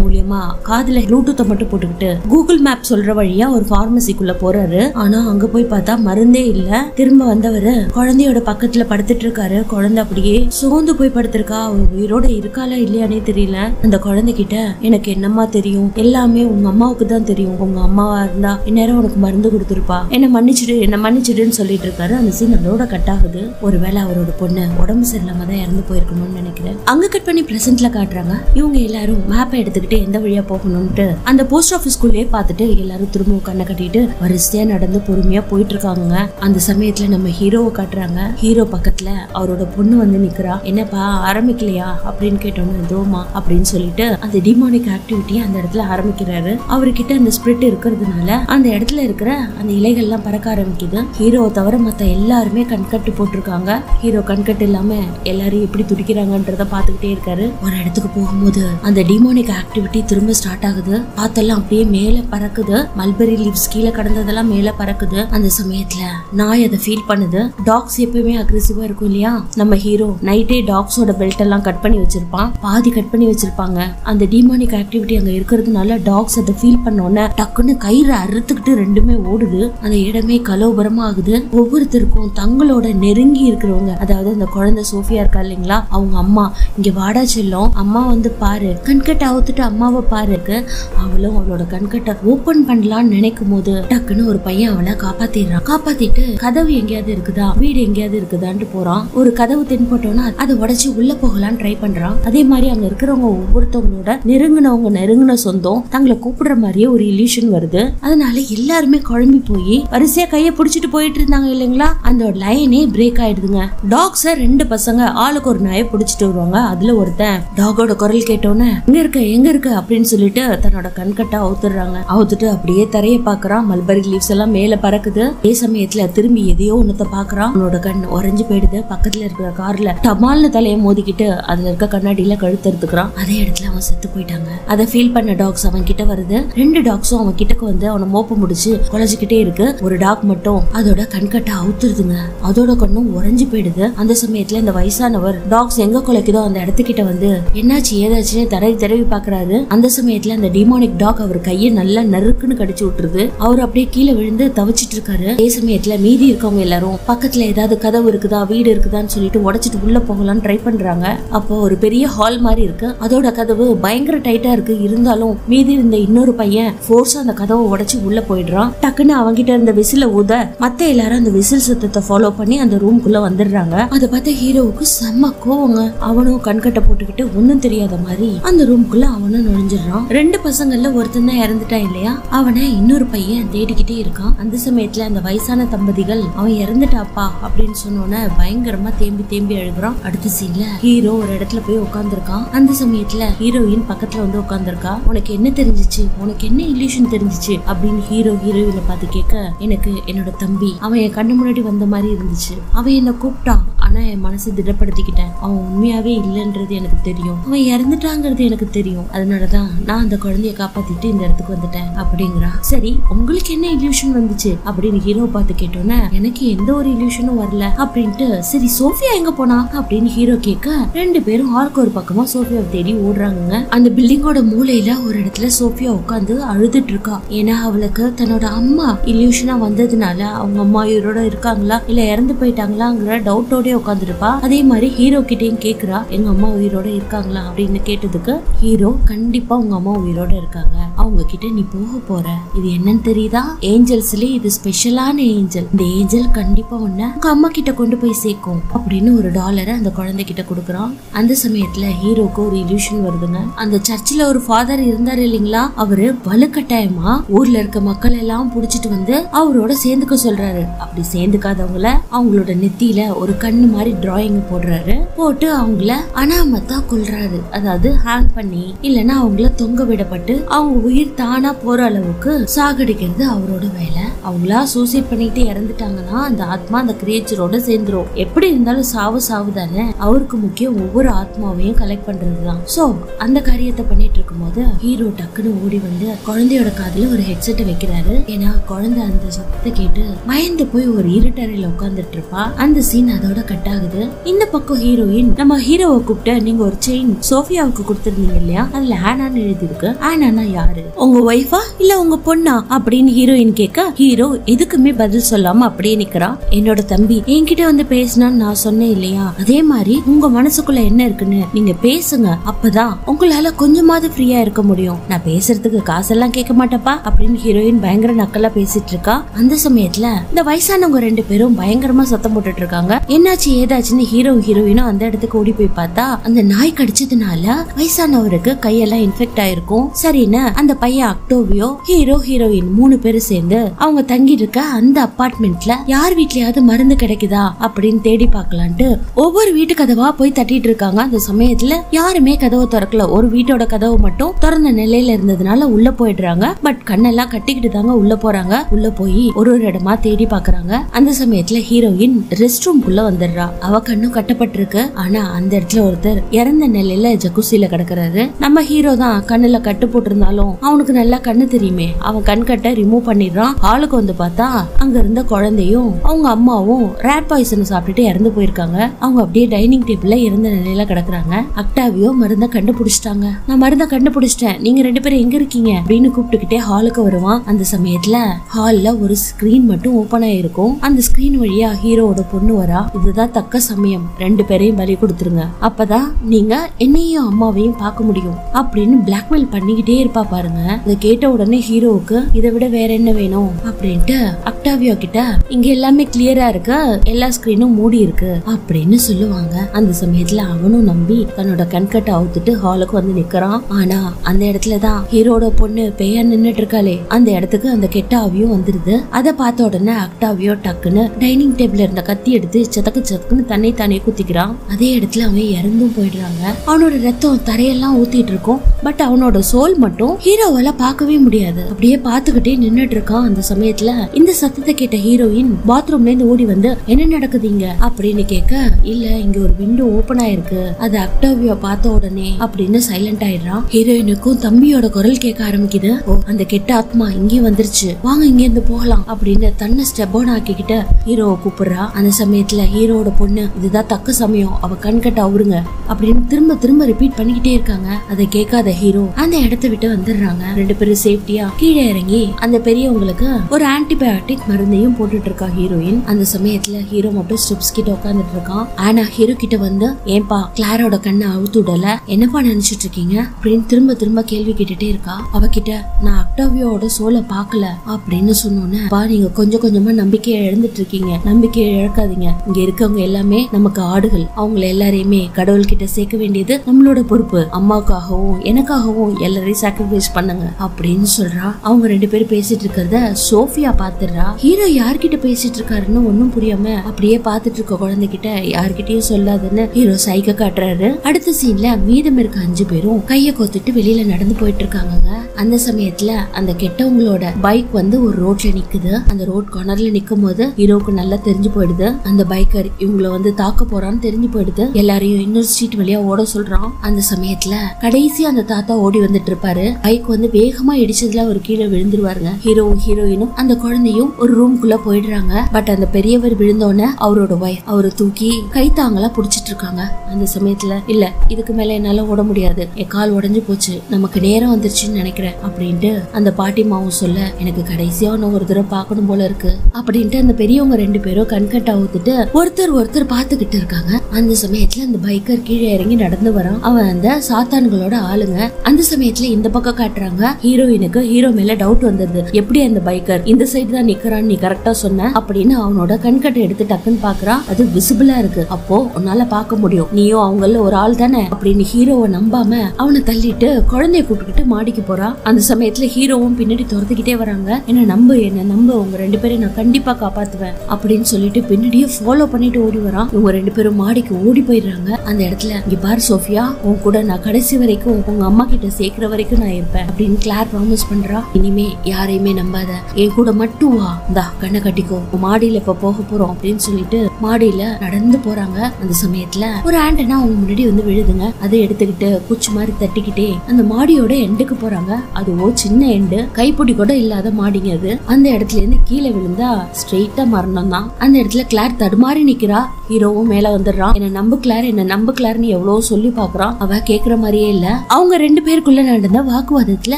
மூலியமா காதுல ப்ளூடூத்தை மட்டும் போட்டுக்கிட்டு கூகுள் மேப் சொல்ற வழியா ஒரு பார்மசிக்குள்ள போறாரு. ஆனா அங்க போய் பார்த்தா மருந்தே இல்ல. திரும்ப வந்தவரு குழந்தையோட பக்கத்துல படுத்துட்டு இருக்காரு குழந்தை அப்படியே சோர்ந்து போய் படுத்திருக்கா. அவர் உயிரோட இருக்காளா இல்லையானே தெரியல. அந்த குழந்தைகிட்ட எனக்கு என்னம்மா தெரியும்? எல்லாமே உங்க அம்மாவுக்கு தான் தெரியும். உங்க அம்மாவா இருந்தா இந்நேரம் உனக்கு மருந்து கொடுத்துருப்பா. என்ன மன்னிச்சிடு என்ன மன்னிச்சிடுன்னு சொல்லிட்டு இருக்காரு அந்த சீன் அதோட கட் ஆகுது. ஒருவேளை அவரோட பொண்ணு உடம்பு சரியில்லாம தான் இறந்து போயிருக்கணும்னு நினைக்கிறேன். அங்க கட் பண்ணி பிரசன்ட்ல காட்டுறாங்க. இவங்க எல்லாரும் மேப்பை எடுத்துக்கிட்டு எந்த வழியா போகணும்ட்டு அந்த போஸ்ட் ஆஃபீஸ்க்குள்ளேயே பார்த்துட்டு எல்லாரும் திரும்பவும் கண்ணை கட்டிட்டு வரிசையா நடந்து பொறுமையா போயிட்டு இருக்காங்க அந்த சமயத்துல நம்ம ஹீரோவை காட்டுறாங்க. ஹீரோ பக்கத்துல அவரோட பொண்ணு வந்து நிக்கிறா. என்னப்பா ஆரம்பிக்கலையா? அப்படின்னு கேட்டோன்னு தோமா அப்படின்னு சொல்லிட்டு அந்த டிமானிக் ஆக்டிவிட்டியை அந்த இடத்துல ஆரம்பிக்கிறாரு. அவர்கிட்ட அந்த ஸ்பிரிட் இருக்கிறதுனால அந்த இடத்துல இருக்கிற அந்த இலைகள்லாம் பறக்க ஆரம்பிக்குது. ஹீரோவை தவிர மற்ற எல்லாருமே கண்கட்டு போட்டிருக்காங்க. ஹீரோ கண்கட்டு இல்லாம எல்லாரையும் எப்படி துடிக்கிறாங்கன்றத பாத்துக்கிட்டே இருக்காரு. ஒரு இடத்துக்கு போகும்போது அந்த டிமோனிக் ஆக்டிவிட்டி திரும்ப ஸ்டார்ட் ஆகுது. பார்த்தெல்லாம் அப்படியே மேல பறக்குது. மல்பெரி லீவ்ஸ் கீழே கடந்ததெல்லாம் மேல பறக்குது. அந்த சமயத்துல நாய் அதை ஃபீல் பண்ணுது. டாக்ஸ் எப்பயுமே அக்ரெசிவா இருக்கும் இல்லையா? நம்ம ஹீரோ நைட்டே டாக்ஸோட பெல்ட் எல்லாம் கட் பண்ணி வச்சிருப்பான். பாதி கட் பண்ணி வச்சிருப்பாங்க. அந்த டிமானிக் ஆக்டிவிட்டி அங்க இருக்கிறதுனால டாக்ஸ் அதை ஃபீல் பண்ணோன்னே டக்குன்னு கயிறு அறுத்துக்கிட்டு ரெண்டுமே ஓடுது. அந்த இடமே கலோபரமா ஆகுது. ஒவ்வொருத்தருக்கும் தங்களோட நெருங்கி இருக்கிறவங்க அதாவது அந்த குழந்தை சோஃபியா இருக்கா இல்லைங்களா அவங்க அம்மா. இங்கே வாடா செல்லும். அம்மா வந்து பாரு கண்கட்டை அவுத்துட்டு அம்மாவை பாருக்கு அவளும் அவளோட கண்கட்டை ஓப்பன் பண்ணலாம்னு நினைக்கும் போது டக்குன்னு ஒரு பையன் அவளை காப்பாத்திடுறான். காப்பாத்திட்டு கதவு எங்கேயாவது இருக்குதா? வீடு எங்கேயாவது இருக்குதான்ட்டு போறான். ஒரு கதவு தென்பட்டோன்னா அதை உடச்சி உள்ள போகலான்னு ட்ரை பண்றான். அதே மாதிரி அங்க இருக்கிறவங்க ஒவ்வொருத்தவங்களோட நெருங்கினவங்க நெருங்கின சொந்தம் தங்களை கூப்பிடுற மாதிரியே ஒரு இல்யூஷன் வருது. அதனால எல்லாருமே குழம்பி போய் வரிசையா கையை பிடிச்சிட்டு போயிட்டு இருந்தாங்க இல்லைங்களா? அந்த லைனே பிரேக் ஆயிடுதுங்க. டாக்ஸ ரெண்டு பசங்க ஆளுக்கு ஒரு நாயை பிடிச்சிட்டு வருவாங்க. அதுல ஒருத்தன் டாகோட குரல் கேட்டோன்னே எங்க இருக்க எங்க இருக்க? அப்படின்னு சொல்லிட்டு தன்னோட கண்கட்டா அவுத்துறாங்க அவுத்துட்டு அப்படியே தரைய பாக்குறான். மல்பரி லீவ்ஸ் எல்லாம் மேல பறக்குது. அதே சமயத்துல திரும்பி எதையோ ஒன்னத்த பாக்குறான். அவனோட கண் உறைஞ்சு போயிடுது. பக்கத்துல இருக்கிற கார்ல டமால்னு தலையை மோதிக்கிட்டு அதுல இருக்க கண்ணாடியில கழுத்து எடுத்துக்கிறான். அதே இடத்துல அவன் செத்து போயிட்டாங்க. அதை ஃபீல் பண்ண டாக்ஸ் அவன் கிட்ட வருது. ரெண்டு டாக்ஸும் அவன் கிட்டக்கு வந்து அவனை மோப்பு முடிச்சு குழஞ்சிக்கிட்டே இருக்கு. ஒரு டாக் மட்டும் அதோட கண்கட்டை அவுத்துருதுங்க. அதோட கண்ணும் உறைஞ்சு போயிடுது. அந்த சமயத்துல இந்த வயசானவர் டாக்ஸ் எங்க குலைக்குதோ அந்த இடத்துக்கிட்ட வந்து என்னாச்சு ஏதாச்சுன்னு தடவி தடவி பாக்குறாரு. அந்த சமயத்துல அந்த டிமானிக் டாக் அவர் கையை நல்லா நறுக்குன்னு கடிச்சு விட்டுருது. அவர் அப்படியே கீழே விழுந்து தவிச்சிட்டு இருக்காரு. அதே சமயத்துல மீதி இருக்கவங்க எல்லாரும் பக்கத்துல ஏதாவது கதவு இருக்குதா? வீடு இருக்குதான்னு சொல்லிட்டு உடைச்சிட்டு உள்ள போகலாம்னு ட்ரை பண்றாங்க. அப்போ ஒரு பெரிய ஹால் மாதிரி இருக்கு. அதோட கதவு பயங்கர டைட்டா இருக்கு. இருந்தாலும் மீதி இருந்த இன்னொரு பையன் ஃபோர்ஸ் அந்த கதவை உடச்சு உள்ள போயிடுறான். டக்குன்னு அவங்கிட்ட இருந்த விசில ஊத மத்த எல்லாரும் அந்த விசில் சத்தத்தை ஃபாலோ பண்ணி அந்த ரூம்குள்ள வந்துடுறாங்க. அதை பார்த்த ஹீரோவுக்கு செம்ம கோவங்க. அவனும் கண்கட்டை போட்டுக்கிட்டு ஒன்னும் தெரியாத மாதிரி அந்த ரூம்குள்ள அவனும் நுழைஞ்சிடுறான். ரெண்டு பசங்கள்ல ஒருத்தன் தான் இறந்துட்டான் இல்லையா? அவனை இன்னொரு பையன் தேடிக்கிட்டே இருக்கான். அந்த சமயத்துல அந்த வயசான தம்பதிகள் அவன் இறந்துட்டாப்பா அப்படின்னு சொன்னோன்னே பயங்கரமா தேம்பி தேம்பி அழுகுறான். அடுத்த சீன்ல ஹீரோ ஒரு இடத்துல போய் உட்காந்துருக்கான் அந்த சமயத்துல ஹீரோயின் பக்கத்துல வந்து உட்காந்துருக்கா உனக்கு என்ன தெரிஞ்சிச்சு? உனக்கு என்ன இல்யூஷன் தெரிஞ்சிச்சு? அப்படின்னு ஹீரோ ஹீரோயினை பார்த்து கேட்க எனக்கு என்னோட தம்பி அவன் என் கண்ணு முன்னாடி வந்த மாதிரி இருந்துச்சு. அவன் என்ன கூப்பிட்டான். ஆனால் என் மனசை திடப்படுத்திக்கிட்டேன். அவன் உண்மையாகவே இல்லைன்றது எனக்கு தெரியும். அவன் இறந்துட்டாங்கிறது எனக்கு தெரியும். அதனாலதான் நான் அந்த குழந்தைய காப்பாற்றிட்டு இந்த இடத்துக்கு வந்துட்டேன் அப்படிங்கிறா சரி உங்களுக்கு என்ன இல்யூஷன் வந்துச்சு? அப்படின்னு ஹீரோ பார்த்து கேட்டோன்னே எனக்கு எந்த ஒரு இல்யூஷனும் வரல அப்படின்ட்டு சரி சோஃபியா எங்க போனா? அப்படின்னு ஹீரோ கேட்க ரெண்டு பேரும் ஆளுக்கு ஒரு பக்கமா சோஃபியாவை தேடி ஓடுறாங்க அந்த பில்டிங்கோட மூலையில ஒரு இடத்துல சோஃபியா உட்காந்து அழுதுட்டு இருக்கா. ஏன்னா அவளுக்கு தன்னோட அம்மா இல்யூஷனா வந்ததுனால அவங்க அம்மா இவரோட இருக்காங்களா? இல்ல இறந்து போயிட்டாங்களாங்கிற டவுட்டோட உட்காந்துருப்பா அதே மாதிரி ஹீரோ கிட்டேயும் கேக்குறா எங்க அம்மா உயிரோட இருக்காங்களா? அப்படின்னு கேட்டதுக்கு ஹீரோ கண்டிப்பா உங்க அம்மா உயிரோட இருக்காங்க. அவங்க கிட்ட நீ போக போற. இது என்னன்னு தெரியுதா? ஏஞ்சல்ஸ்லயே இது ஸ்பெஷலான ஏஞ்சல். இந்த ஏஞ்சல் கண்டிப்பா உன்னை உங்க அம்மா கிட்ட கொண்டு போய் சேர்க்கும் அப்படின்னு ஒரு டாலரை அந்த குழந்தை கிட்ட கொடுக்குறான். அந்த சமயத்துல ஹீரோக்கு ஒரு இல்யூஷன் வருதுங்க. அந்த சர்ச்சில் ஒரு ஃபாதர் இருந்தார் இல்லைங்களா? அவரு வலுக்கட்டாயமா ஊர்ல இருக்க மக்கள் எல்லாம் புடிச்சிட்டு வந்து அவரோட சேர்ந்துக்க சொல்றாரு. அப்படி சேர்ந்துக்காதவங்கள அவங்களோட நெத்தியில ஒரு கண்ணு மாதிரி டிராயிங் போடுறாரு. போட்டு அவங்கள அனாமத்தா கொள்றாரு அதாவது ஹேங் பண்ணி இல்லைன்னா அவங்கள தொங்க விடப்பட்டு அவங்க உயிர் தானா போற அளவுக்கு சாகடிக்கிறது அவரோட வேலை. அவங்களா சூசைட் பண்ணிட்டு இறந்துட்டாங்கன்னா அந்த ஆத்மா அந்த கிரியேச்சரோட சேர்ந்துரும். எப்படி இருந்தாலும் சாவு சாவு தானே? அவருக்கு முக்கியம் ஒவ்வொரு ஆத்மாவையும் கலெக்ட் பண்றதுதான். சோ அந்த காரியத்தை பண்ணிட்டு இருக்கும்போது ஹீரோ டக்குன்னு ஓடி வந்து குழந்தையோட காதுல ஒரு ஹெட்செட்டை வைக்கிறாரு. ஏன்னா குழந்தை அந்த சத்தத்தை கேட்டு பயந்து போய் ஒரு இருட்டறையில உட்கார்ந்துட்டு இருப்பா. அந்த சீன் அதோட கட் ஆகுது இந்த பக்கம் ஹீரோயின் நம்ம ஹீரோவை கூப்பிட்டு நீங்க ஒரு செயின் சோஃபியாவுக்கு கொடுத்துருந்தீங்க இல்லையா? அதுல ஆனான்னு எழுதி இருக்கு ஆனானா யாரு? உங்க ஒய்ஃபா இல்ல உங்க பொண்ணா? அப்படின்னு ஹீரோயின் கேட்க ஹீரோ எதுக்குமே பதில் சொல்லாம அப்படியே நிக்கிறான் என்னோட தம்பி என்கிட்ட வந்து பேசினான்னு நான் சொன்னேன் இல்லையா? அதே மாதிரி உங்க மனசுக்குள்ள என்ன இருக்குன்னு நீங்க பேசுங்க. அப்பதான் உங்களால கொஞ்சமாவது ஃப்ரீயா இருக்க முடியும். நான் பேசுறதுக்கு காசெல்லாம் கேட்க மாட்டேப்பா அப்படின்னு ஹீரோயின் பயங்கர நக்கலா பேசிட்டு இருக்கா. அந்த சமயத்துல இந்த வயசானவங்க ரெண்டு பேரும் பயங்கரமா சத்தம் போட்டுட்டு இருக்காங்க. என்னாச்சு ஏதாச்சுன்னு ஹீரோ ஹீரோயினும் அந்த இடத்துக்கு ஓடி போய் பார்த்தா அந்த நாய் கடிச்சதுனால வயசானவருக்கு கையெல்லாம் இன்ஃபெக்ட் ஆயிருக்கும். சரின்னு அந்த பையன் அக்டோவியோ ஹீரோ ஹீரோயின் மூணு பேரும் சேர்ந்து அவங்க தங்கி இருக்க அந்த அபார்ட்மெண்ட்ல யார் வீட்லயாவது மருந்து கிடைக்குதா அப்படின்னு தேடி பார்க்கலான்ட்டு ஒவ்வொரு வீட்டு கதவா போய் தட்டிட்டு இருக்காங்க. அந்த சமயத்துல யாருமே கதவை திறக்கல. ஒரு வீட்டோட கதவு மட்டும் திறந்த நிலையில இருந்ததுனால உள்ள போயிடுறாங்க. பட் கண்ணெல்லாம் கட்டிக்கிட்டு தாங்க உள்ள போறாங்க. உள்ள போய் ஒரு ஒரு இடமா தேடி பாக்குறாங்க அந்த சமயத்துல ஹீரோயின் ரெஸ்ட் ரூம் ரூம்குள்ள வந்துடுறா அவ கண்ணும் கட்டப்பட்டிருக்கு. ஆனா அந்த இடத்துல ஒருத்தர் இறந்த நிலையில ஜக்குசில கிடக்குறாரு. நம்ம ஹீரோ தான் கண்ணுல கட்டு போட்டிருந்தாலும் அவனுக்கு நல்லா கண்ணு தெரியுமே. அவன் கண் கட்ட ரிமூவ் பண்ணிடுறான். ஆளுக்கு வந்து பார்த்தா அங்க இருந்த குழந்தையும் அவங்க அம்மாவும் ரேட் பாய்சன் சாப்பிட்டுட்டு இறந்து போயிருக்காங்க. அவங்க அப்படியே டைனிங் டேபிள்ல இறந்த நிலையில கிடக்குறாங்க. அக்டாவியோ மருந்த கண்டுபிடிச்சிட்டாங்க. நான் மருந்த கண்டுபிடிச்சிட்டேன். நீங்க ரெண்டு பேரும் எங்க இருக்கீங்க? அப்படின்னு கூப்பிட்டுக்கிட்டே ஹாலுக்கு வருவான். அந்த சமயத்துல ஹால்ல ஒரு ஸ்கிரீன் மட்டும் ஓபன் ஆயிருக்கும். அந்த ஸ்கிரீன் வழியா ஹீரோவோட பொண்ணு வரா. இதுதான் தக்க சமயம். ரெண்டு பேரையும் பலி கொடுத்துருங்க. அப்பதான் நீங்க என்னையும் அம்மாவையும் பார்க்க முடியும். அப்படின்னு பிளாக்மெயில் பண்ணிக்கிட்டே இருப்பா பாருங்க. இதை கேட்ட உடனே ஹீரோவுக்கு இதை விட வேற என்ன வேணும்? அப்படின்ட்டு அக்டாவியோ கிட்ட இங்க எல்லாமே கிளியரா இருக்கு. எல்லா ஸ்கிரீனும் மூடி இருக்கு. அப்படின்னு சொல்லுவாங்க. அந்த சமயத்துல அவனும் நம்பி தன்னோட கண்கட்டை அவுத்துட்டு ஹாலுக்கு வந்து நிக்கிறான். ஆனா அந்த இடத்துலதான் ஹீரோட பொண்ணு பேயா நின்னுட்டு இருக்காளே. அந்த இடத்துக்கு அந்த கெட்ட ஆவியும் வந்துருது. அதை பார்த்த உடனே அக்டாவியோ டக்குன்னு டைனிங் டேபிள் இருந்த கத்தி எடுத்து சதக்கு ஜப்புன்னு தன்னை தானே குத்திக்கிறான். அதே இடத்துல அவன் இறந்தும் போயிடுறாங்க. அவனோட ரத்தம் தரையெல்லாம் ஊத்திட்டு இருக்கும். பட் அவனோட சோல் மட்டும் ஹீரோவால பார்க்கவே முடியாது. அப்படியே பார்த்துக்கிட்டே நின்னுட்டு இருக்கான் அந்த சமயத்துல. இந்த சத்தத்தை கேட்ட ஹீரோயின் பாத்ரூம்ல இருந்து ஓடி வந்து என்ன நடக்குதுங்க அப்படின்னு கேட்க இல்ல இங்க ஒரு விண்டோ ஓபன் ஆயிருக்கு. அது அக்டோவியா பார்த்த உடனே அப்படின்னு சைலண்ட் ஆயிடுறான். ஹீரோயினுக்கும் தம்பியோட குரல் கேட்க ஆரம்பிக்குது. ஓ அந்த கெட்ட ஆத்மா இங்கே வந்துருச்சு. வாங்க இங்க இருந்து போகலாம். அப்படின்னு தன்னை ஸ்டெபோன் ஆக்கிக்கிட்ட ஹீரோவை கூப்பிடுறா. அந்த சமயத்துல ஹீரோவோட பொண்ணு இதுதான் தக்க சமயம் அவ கண் கட்ட அவருங்க அப்படின்னு திரும்ப திரும்ப ரிப்பீட் பண்ணிக்கிட்டே இருக்காங்க. அதை கேட்காத ஹீரோ அந்த இடத்த விட்டு வந்துடுறாங்க. ரெண்டு பேரும் சேஃப்டியா கீழே இறங்கி அந்த பெரியவங்களுக்கு ஒரு ஆன்டிபயோட்டிக் மருந்தையும் போட்டுட்டு இருக்கா ஹீரோயின் அந்த சமயத்துல ஹீரோ மட்டும் ஸ்டெப்ஸ் கிட்ட உட்காந்துட்டு இருக்கான். ஆனா ஹீரோ கிட்ட வந்து ஏன்பா கிளாரோட கண்ணை அவுத்து விடல? என்னப்பா நினைச்சிட்டு இருக்கீங்க? அப்படின்னு திரும்ப திரும்ப கேள்வி கேட்டுட்டே இருக்கா. அவகிட்ட நான் அக்டாவியோட சோலை பார்க்கல அப்படின்னு சொன்னோன்னே பா நீங்க கொஞ்சம் கொஞ்சமா நம்பிக்கையை இழந்துட்டு இருக்கீங்க. நம்பிக்கையை இழக்காதீங்க. இங்க இருக்கவங்க எல்லாமே நமக்கு ஆடுகள். அவங்கள எல்லாரையுமே கடவுள்கிட்ட சேர்க்க வேண்டியது நம்மளோட பொறுப்பு. அம்மாவுக்காகவும் எனக்காகவும் எல்லாரையும் சாக்ரிஃபைஸ் பண்ணுங்க அப்படின்னு சொல்றா. அவங்க ரெண்டு பேரும் பேசிட்டு இருக்கிறத சோஃபியா பாத்துடுறா ஹீரோ யார்கிட்ட பேசிட்டு இருக்காருன்னு ஒன்னும் புரியாம அப்படியே பாத்துட்டு இருக்க குழந்தைகிட்ட யார்கிட்டயும் சொல்லாதுன்னு ஹீரோ சைக்க காட்டுறாரு. அடுத்த சீன்ல மீதம் இருக்க அஞ்சு பேரும் கைய கோத்துட்டு வெளியில நடந்து போயிட்டு இருக்காங்க அந்த சமயத்துல அந்த கெட்டவங்களோட பைக் வந்து ஒரு ரோட்ல நிக்குது. அந்த ரோட் கார்னர்ல நிக்கும் போது ஹீரோக்கு நல்லா தெரிஞ்சு போயிடுது. அந்த பைக்கர் இவங்களை வந்து தாக்க போறான்னு தெரிஞ்சு போயிடுது. எல்லாரையும் இன்னொரு ஸ்ட்ரீட் வழியா ஓட சொல்றான். அந்த சமயத்துல கடைசி அந்த தாத்தா ஓடி வந்துட்டு இருப்பாரு. பைக் வந்து வேகமா இடிச்சதுல அவர் கீழே விழுந்துருவாருங்க. ஹீரோ ஹீரோயினும் அந்த குழந்தையும் ஒரு ரூம்குள்ள போயிடுறாங்க. பட் அந்த பெரியவர் விழுந்தோடனே அவரோட ஒய்ஃப் அவரை தூக்கி கைத்தாங்களா புடிச்சிட்டு இருக்காங்க. அந்த சமயத்துல இல்ல இதுக்கு மேல என்னால ஓட முடியாது. என் கால் உடஞ்சு போச்சு. நமக்கு நேரம் வந்துருச்சுன்னு நினைக்கிறேன். அப்படின்ட்டு அந்த பாட்டி மாவும் சொல்ல எனக்கு கடைசியா உன்னை ஒரு தடவை பார்க்கணும் போல இருக்கு. அப்படின்ட்டு அந்த பெரியவங்க ரெண்டு பேரும் கண்கட்டா ஊத்துட்டு ஒருத்தர் ஒருத்தர் பாத்துக்கிட்டு இருக்காங்க. அந்த சமயத்துல அந்த பைக்கர் கீழே இறங்கி நடந்து வரான். அவன் அந்த சாத்தான்களோட ஆளுங்க. அந்த சமயத்துல இந்த பக்கம் காட்டுறாங்க. ஹீரோயினுக்கு ஹீரோ மேல டவுட் வந்தது. எப்படி அந்த பைக்கர் இந்த சைடு தான் நிக்கிறான்னு நீ கரெக்டா சொன்ன? அப்படின்னு அவனோட கண்கட்டை எடுத்து டக்குன்னு பாக்குறா. அது விசிபிளா இருக்கு. அப்போ உன்னால பார்க்க முடியும். நீயும் அவங்கள ஒரு ஆள் தானே? அப்படின்னு ஹீரோவை நம்பாம அவனை தள்ளிட்டு குழந்தைய கூப்பிட்டுக்கிட்டு மாடிக்கு போறா. அந்த சமயத்துல ஹீரோவும் பின்னாடி துரத்துக்கிட்டே வராங்க. என்ன நம்பு என்ன நம்பு? உங்க ரெண்டு பேரும் நான் கண்டிப்பா காப்பாத்துவேன். அப்படின்னு சொல்லிட்டு பின்னாடியே ஃபாலோ பண்ணிட்டு ஓடி வரான். இவங்க ரெண்டு பேரும் மாடிக்கு ஓடி போயிடுறாங்க. அந்த இடத்துல இங்க பாரு சோஃபியா உன் கூட நான் கடைசி வரைக்கும் உங்க அம்மா கிட்ட சேர்க்கிற வரைக்கும் நான் இருப்பேன் அப்படின்னு கிளார் ப்ராமிஸ் பண்றா. இனிமே யாரையுமே நம்பாத என் கூட மட்டும் வா. இந்தா கண்ணை கட்டிக்கோ. உன் மாடியில இப்ப போக போறோம் அப்படின்னு சொல்லிட்டு மாடியில நடந்து போறாங்க. அந்த சமயத்துல ஒரு ஆண்டனா அவங்க முன்னாடி வந்து விழுதுங்க. அதை எடுத்துக்கிட்டு குச்சி மாதிரி தட்டிக்கிட்டே அந்த மாடியோட எண்டுக்கு போறாங்க. அதுவோ சின்ன எண்டு கைப்பொடி கூட இல்லாத மாடிங்க அது. அந்த இடத்துல இருந்து கீழே விழுந்தா ஸ்ட்ரெயிட்டா மரணம் தான் அந்த இடத்துல கிளார் தடுமாறி நிக்கிறா. ஹீரோவும் மேல வந்துடுறான். என்ன நம்பு கிளார் என்ன நம்பு கிளார்னு எவ்வளவு சொல்லி பாக்குறான் அவ கேக்குற மாதிரியே இல்ல. அவங்க ரெண்டு பேருக்குள்ள நடந்த வாக்குவாதத்துல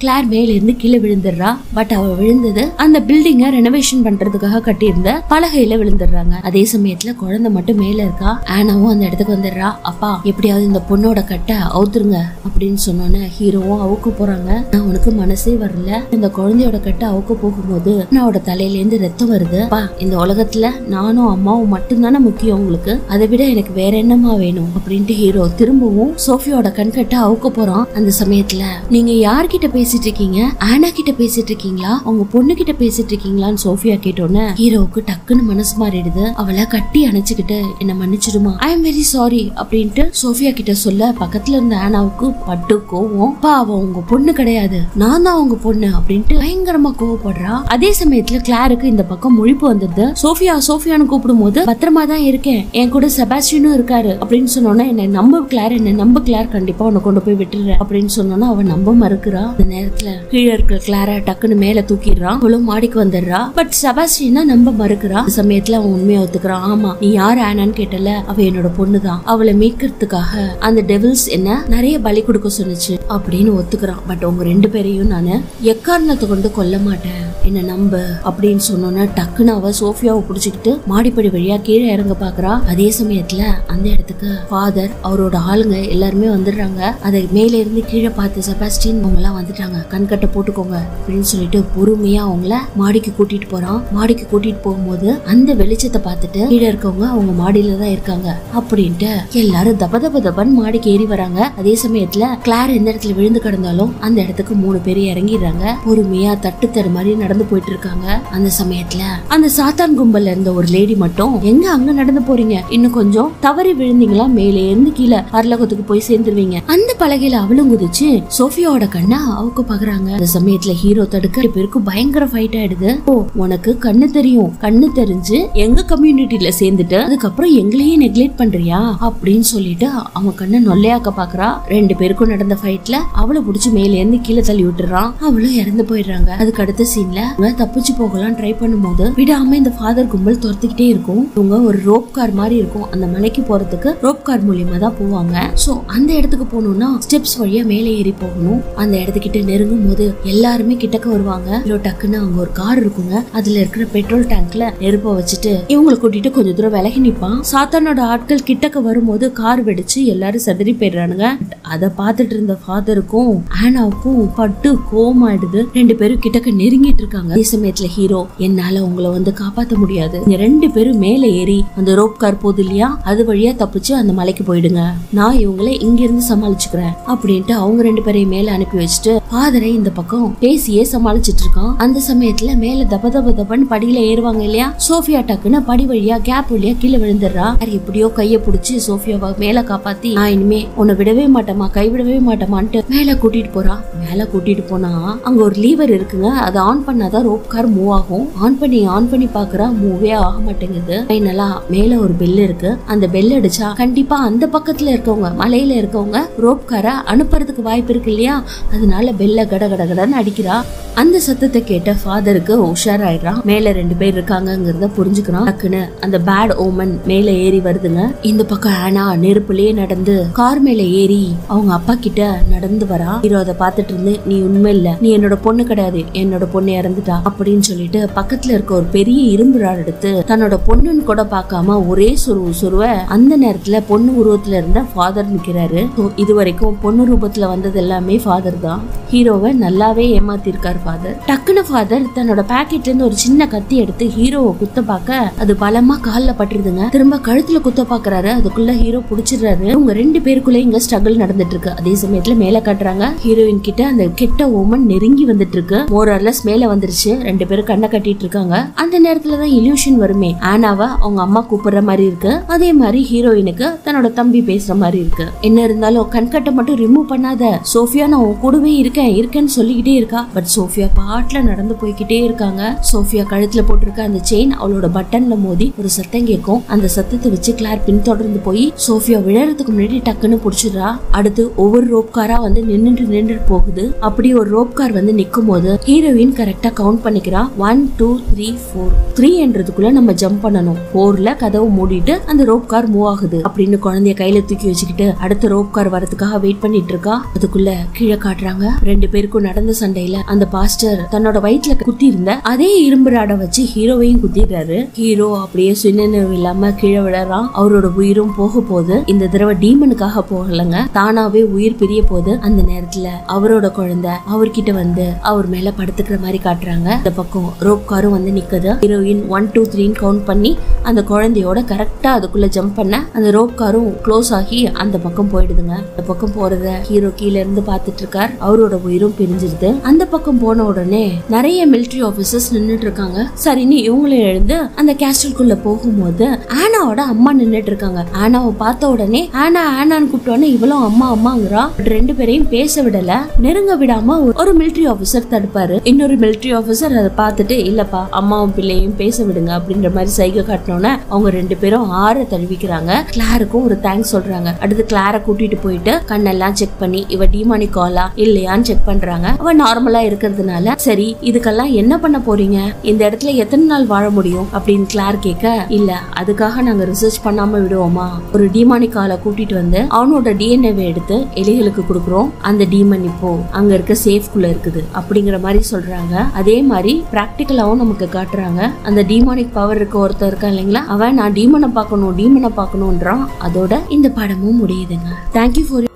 கிளார் மேல இருந்து கீழே விழுந்துடுறா. பட் அவ விழுந்தது அந்த பில்டிங்க ரெனோவேஷன் பண்றதுக்காக கட்டியிருந்த பலகையில விழுந்துடுறாங்க. அதே சமயத்துல குழந்தை மட்டும் மேல இருக்கா. ஆனாவும் அந்த இடத்துக்கு வந்துடுறா. அப்பா எப்படியாவது இந்த பொண்ணோட கட்டை அவுத்துருங்க அப்படின்னு சொன்னோன்னே ஹீரோவும் அவுக்க போறாங்க. நான் உனக்கு மனசே வரல. இந்த குழந்தையோட கட்டை அவுக்க போகும்போது அவனோட தலையில இருந்து ரத்தம் வருது. அப்பா இந்த உலகத்துல நானும் அம்மாவும் மட்டும்தானே முக்கியம் உங்களுக்கு அதை விட எனக்கு வேற என்னமா வேணும் அப்படின்ட்டு ஹீரோ திரும்பவும் சோஃபியோட கண்கட்டை அவுக்க போறான் அந்த சமயத்துல. நீங்க யார்கிட்ட பேசிட்டு இருக்கீங்க? ஆனா கிட்ட பேசிட்டு இருக்கீங்களா? உங்க பொண்ணு கிட்ட பேசிட்டு இருக்கீங்களான்னு சோஃபியா கேட்டோன்னே ஹீரோவுக்கு டக்குன்னு மனசு மாறிடுது. அவளை கட்டி அணைச்சுக்கிட்டு என்ன மன்னிச்சிடுமா? ஐ எம் வெரி சாரி அப்படின்ட்டு சோஃபியா கிட்ட சொல்ல பக்கத்துல இருந்த ஆனாவுக்கு பட்டு கோவம். பா அவ உங்க பொண்ணு கிடையாது. நான் தான் உங்க பொண்ணு அப்படின்ட்டு பயங்கரமா கோவப்படுறா. அதே சமயத்துல கிளாருக்கு இந்த பக்கம் முழிப்பு வந்தது சோஃபியா சோஃபியான்னு கூப்பிடும் போது பத்திரமா தான் இருக்கேன். என் கூட செபாஸ்டியனும் இருக்காரு அப்படின்னு சொன்னோன்னா என்ன நம்ப கிளார் என்ன நம்ப கிளார் கண்டிப்பா உன்னை கொண்டு போய் விட்டுறேன் அப்படின்னு சொன்னோன்னா அவன் நம்ப மறுக்கிறா. அந்த நேரத்துல கீழே இருக்கிற கிளார டக்குன்னு மேல தூக்கிடுறான். அவளும் மாடிக்கு வந்துடுறா. பட் செபாஸ்டியனா நம்ப மறுக்கிறா. அந்த சமயத்துல அவன் உண்மையை ஒத்துக்கிறான். ஆமா நீ யார் ஆனான்னு கேட்டல. அவ என்னோட பொண்ணுதான். அவளை மீட்கிறதுக்காக அந்த டெவில்ஸ் என்ன நிறைய பலி கொடுக்க சொன்னுச்சு அப்படின்னு ஒத்துக்கிறான். பட் உங்க ரெண்டு பேரையும் நானு எக்காரணத்தை கொண்டு கொல்ல மாட்டேன். என்ன நம்ப அப்படின்னு சொன்னோன்னா டக்குன்னு அவ சோஃபியாவை பிடிச்சிக்கிட்டு மாடிப்படி வழியா கீழே இறங்க பாக்குறா. அதே சமயத்துல அந்த இடத்துக்கு ஃபாதர் அவரோட ஆளுங்க எல்லாருமே வந்துடுறாங்க. அதை மேல இருந்து கீழே பார்த்து செபாஸ்டின் அவங்க எல்லாம் வந்துட்டாங்க கண்கட்டை போட்டுக்கோங்க அப்படின்னு சொல்லிட்டு பொறுமையா அவங்கள மாடிக்கு கூட்டிட்டு போறான். மாடிக்கு கூட்டிட்டு போகும்போது அந்த வெளிச்சத்தை பார்த்துட்டு கீழே இருக்கவங்க அவங்க மாடியில தான் இருக்காங்க அப்படின்ட்டு எல்லாரும் தப தப தபன் மாடிக்கு ஏறி வராங்க. அதே சமயத்துல கிளார் எந்த இடத்துல விழுந்து கிடந்தாலும் அந்த இடத்துக்கு மூணு பேர் இறங்கிடுறாங்க. பொறுமையா தட்டு தடு மாதிரி நடந்து போயிட்டு இருக்காங்க. அந்த சமயத்துல அந்த சாத்தான் கும்பல்ல இருந்த ஒரு லேடி மட்டும் எங்க அங்க நடந்து போறீங்க? இன்னும் கொஞ்சம் தவறி விழுந்தீங்களா? மேலே இருந்து கீழே பரலோகத்துக்கு போய் சேர்ந்துருவீங்க. அந்த பலகையில அவளும் குதிச்சு சோஃபியாவோட கண்ணை அவுக்க பாக்குறாங்க. அந்த சமயத்துல ஹீரோ தடுக்க ரெண்டு பேருக்கும் பயங்கர ஃபைட் ஆயிடுது. ஓ உனக்கு கண்ணு தெரியும். கண்ணு தெரிஞ்சு எங்க கம்யூனிட்டில சேர்ந்துட்டு அதுக்கப்புறம் எங்களையே நெக்லெக்ட் பண்றியா? அப்படின்னு சொல்லிட்டு அவன் கண்ணை நொல்லையாக்க பாக்குறா. ரெண்டு பேருக்கும் நடந்த ஃபைட்ல அவளை புடிச்சு மேல இருந்து கீழே தள்ளி விட்டுறான். அவளும் இறந்து போயிடுறாங்க. அதுக்கு அடுத்த சீன்ல தப்பிச்சு போகலாம் ட்ரை பண்ணும்போது விடாம இந்த ஃபாதர் கும்பல் துரத்துக்கிட்டே இருக்கும். இவங்க ஒரு ரோப் கார் மாதிரி இருக்கும். அந்த மலைக்கு போறதுக்கு ரோப் கார் மூலியமா தான் போவாங்க. சோ அந்த இடத்துக்கு போகணும்னா ஸ்டெப்ஸ் வழியா மேலே ஏறி போகணும். அந்த இடத்துக்கிட்ட நெருங்கும் போது எல்லாருமே கிட்டக்க வருவாங்க. இல்லை டக்குன்னு அங்க ஒரு கார் இருக்குங்க. அதுல இருக்கிற பெட்ரோல் டேங்க்ல நெருப்ப வச்சுட்டு இவங்களை கூட்டிட்டு கொஞ்ச தூரம் விலகி நிப்பான். சாத்தானோட ஆட்கள் கிட்டக்க வரும்போது கார் வெடிச்சு எல்லாரும் செதறி போயிடுறானுங்க. அதை பார்த்துட்டு இருந்த ஃபாதருக்கும் ஆனாவுக்கும் பட்டு கோமாயிடுது. ரெண்டு பேரும் கிட்டக்க நெருங்கிட்டு இருக்காங்க. அதே சமயத்துல ஹீரோ என்னால உங்களை வந்து காப்பாத்த முடியாது. ரெண்டு பேரும் மேல ஏறி அந்த ரோப் கார் போகுது இல்லையா? அது வழியா தப்பிச்சு அந்த மலைக்கு போயிடுங்க. நான் இவங்களை இங்க இருந்து சமாளிச்சுக்கிறேன் அப்படின்ட்டு அவங்க ரெண்டு பேரையும் மேல அனுப்பி வச்சுட்டு பாதரை இந்த பக்கம் பேசியே சமாளிச்சிட்டு இருக்கான். அந்த சமயத்துல மேல தப தப தபன்னு படியில ஏறுவாங்க இல்லையா? சோஃபியா டக்குன்னு படி வழியா கேப் வழியா கீழே விழுந்துடுறா. யார் எப்படியோ கைய புடிச்சு சோஃபியாவை மேல காப்பாத்தி நான் இனிமே உன்னை விடவே மாட்டேமா கைவிடவே மாட்டேமான்ட்டு மேல கூட்டிட்டு போறா. மேல கூட்டிட்டு போனா அங்க ஒரு லீவர் இருக்குங்க. அதை ஆன் பண்ணாதான் ரோப் கார் மூவ் ஆகும். ஆன் பண்ணி ஆன் பண்ணி பாக்குறா மூவே ஆக மாட்டேங்குது. ஃபைனலா மேல ஒரு பெல் இருக்கு. அந்த பெல் அடிச்சா கண்டிப்பா அந்த பக்கத்துல இருக்கவங்க மலையில இருக்கவங்க ரோப் காரை அனுப்புறதுக்கு வாய்ப்பு இருக்கு இல்லையா? அதனால பெல்ல கட கட கடன்னு அடிக்கிறா. அந்த சத்தத்தை கேட்ட ஃபாதருக்கு உஷாராயிடுறான். மேல ரெண்டு பேர் இருக்காங்கங்கிறத புரிஞ்சுக்கிறான். டக்குன்னு அந்த பேட் ஓமன் மேல ஏறி வருதுங்க. இந்த பக்கம் ஆனா நெருப்புலயே நடந்து கார் மேல ஏறி அவங்க அப்பா கிட்ட நடந்து வரா. ஹீரோ அதை பார்த்துட்டு இருந்து நீ உண்மை இல்ல. நீ என்னோட பொண்ணு கிடையாது. என்னோட பொண்ணு இறந்துட்டா. அப்படின்னு சொல்லிட்டு பக்கத்துல இருக்க ஒரு பெரிய இரும்பு ராட் எடுத்து தன்னோட பொண்ணுன்னு கூட பார்க்க பார்க்காம ஒரே சொருவு சொருவ அந்த நேரத்துல பொண்ணு உருவத்துல இருந்த ஃபாதர் நிக்கிறாரு. இது வரைக்கும் பொண்ணு ரூபத்துல வந்தது எல்லாமே ஃபாதர் தான். ஹீரோவை நல்லாவே ஏமாத்திருக்காரு ஃபாதர் டக்குனு ஃபாதர் தன்னோட பாக்கெட்ல இருந்து ஒரு சின்ன கத்தி எடுத்து ஹீரோவை குத்த பார்க்க அது பலமா கால்ல பட்டுருதுங்க. திரும்ப கழுத்துல குத்த பாக்குறாரு அதுக்குள்ள ஹீரோ புடிச்சிடுறாரு. உங்க ரெண்டு பேருக்குள்ளே இங்க ஸ்ட்ரகிள் நடந்துட்டு இருக்கு அதே சமயத்துல மேல காட்டுறாங்க. ஹீரோயின் கிட்ட அந்த கெட்ட ஓமன் நெருங்கி வந்துட்டு இருக்கு மோரர்லஸ் மேல வந்துருச்சு. ரெண்டு பேரும் கண்ணை கட்டிட்டு இருக்காங்க. அந்த நேரத்துல தான் இல்யூஷன் வருமே. ஆனாவ அவங்க அம்மா கூப்பிடுற மாதிரி இருக்கு. அதே மாதிரி ஹீரோயினுக்கு தன்னோட தம்பி பேசுற மாதிரி இருக்கு. என்ன இருந்தாலும் கண்கட்டை மட்டும் ரிமூவ் பண்ணாத. சோஃபியா நான் உன் கூடவே இருக்கேன் இருக்கேன்னு சொல்லிக்கிட்டே இருக்கா. பட் சோஃபியா பாட்டுல நடந்து போய்கிட்டே இருக்காங்க. சோஃபியா கழுத்துல போட்டிருக்க அந்த செயின் அவளோட பட்டன்ல மோதி ஒரு சத்தம் கேட்கும். அந்த சத்தத்தை வச்சு கிளார் பின்தொடர்ந்து போய் சோஃபியா விழறதுக்கு முன்னாடி டக்குன்னு புடிச்சிடுறா. அடுத்து ஒவ்வொரு ரோப் காரா வந்து நின்றுட்டு நின்றுட்டு போகுது. அப்படி ஒரு ரோப் கார் வந்து நிற்கும் போது ஹீரோயின் கரெக்டா count பண்ணிக்கிறா. One two three four three என்றதுக்குள்ள நம்ம ஜம்ப் பண்ணணும். ஃபோர்ல கதவு மூடிட்டு அந்த ரோப் கார் மூவ் ஆகுது. அப்படின்னு குழந்தைய கையில தூக்கி வச்சுக்கிட்டு அடுத்த ரோப் கார் வரதுக்காக வெயிட் பண்ணிட்டு இருக்கா. அதுக்குள்ள கீழே காட்டுறாங்க. ரெண்டு பேருக்கும் நடந்த சண்டையில அந்த பாஸ்டர் தன்னோட வயிற்றுல குத்தி இருந்த அதே இரும்பு ராடை வச்சு ஹீரோவையும் குத்திடுறாரு ஹீரோ அப்படியே சுயநினைவு இல்லாம கீழே விழறான். அவரோட உயிரும் போக போகுது. இந்த தடவை டீமனுக்காக போகலங்க. தானாவே உயிர் பிரிய போது அந்த நேரத்துல அவரோட குழந்தை அவர்கிட்ட வந்து அவர் மேல படுத்துக்கிற மாதிரி காட்டுறாங்க. இந்த பக்கம் ரோப் காரும் வந்து நிக்குது. ஹீரோயின் ஒன் டூ த்ரீன்னு கவுண்ட் பண்ணி அந்த குழந்தையோட கரெக்டா அதுக்குள்ள ஜம்ப் பண்ண அந்த ரோப் காரும் க்ளோஸ் ஆகி அந்த பக்கம் போயிடுதுங்க. அந்த பக்கம் போறத ஹீரோ கீழ இருந்து பாத்துட்டு இருக்கார். அவரோட உயிரும் பிரிஞ்சிருது. அந்த பக்கம் போன உடனே நிறைய மிலிட்ரி ஆபீசர்ஸ் நின்னுட்டு இருக்காங்க. சரின்னு இவங்களும் எழுந்து அந்த கேஸ்டல்குள்ள போகும்போது ஆனாவோட அம்மா நின்னுட்டு இருக்காங்க. ஆனாவை பார்த்த உடனே ஆனா ஆனான்னு கூப்பிட்டோன்னே இவளும் அம்மா அம்மாங்கிறா. ரெண்டு பேரையும் பேச விடல. நெருங்க விடாம ஒரு- மிலிட்ரி மிலிட்டரி ஆபீசர் தடுப்பாரு. இன்னொரு மிலிட்டரி ஆபீசர் அதை பார்த்துட்டு இல்லப்பா அம்மாவும் பிள்ளையும் பேச விடுங்க. அப்படின்ற மாதிரி சைகை காட்டினோன்னே அவங்க ரெண்டு பேரும் ஆற தழுவிக்கிறாங்க. கிளாருக்கும் ஒரு தேங்க்ஸ் சொல்றாங்க. அடுத்து கிளார கூட்டிட்டு போயிட்டு கண்ணெல்லாம் செக் பண்ணி இவ டிமானி காலா இல்லையான்னு செக் பண்றாங்க. அவ நார்மலா இருக்கிறதுனால சரி இதுக்கெல்லாம் என்ன பண்ண போறீங்க? இந்த இடத்துல எத்தனை நாள் வாழ முடியும்? அப்படின்னு கிளார் கேட்க இல்ல அதுக்காக நாங்க ரிசர்ச் பண்ணாம விடுவோமா? ஒரு டிமானி காலை கூட்டிட்டு வந்து அவனோட டிஎன்ஏவை எடுத்து எலிகளுக்கு கொடுக்குறோம். அந்த டீமன் இப்போ அங்க இருக்க சேஃப்குள்ள இருக்குது. அப்படிங்கிற மாதிரி சொல்றாங்க. அதே மாதிரி பிராக்டிக்கலாவும் நமக்கு காட்டுறாங்க. அந்த டீமானிக் பவர் இருக்க ஒருத்தர் இருக்கா இல்லைங்களா அவன் நான் டீமனை பார்க்கணும் டீமனை பார்க்கணுன்றான் அதோட இந்த படமும் முடியுதுங்க. Thank you for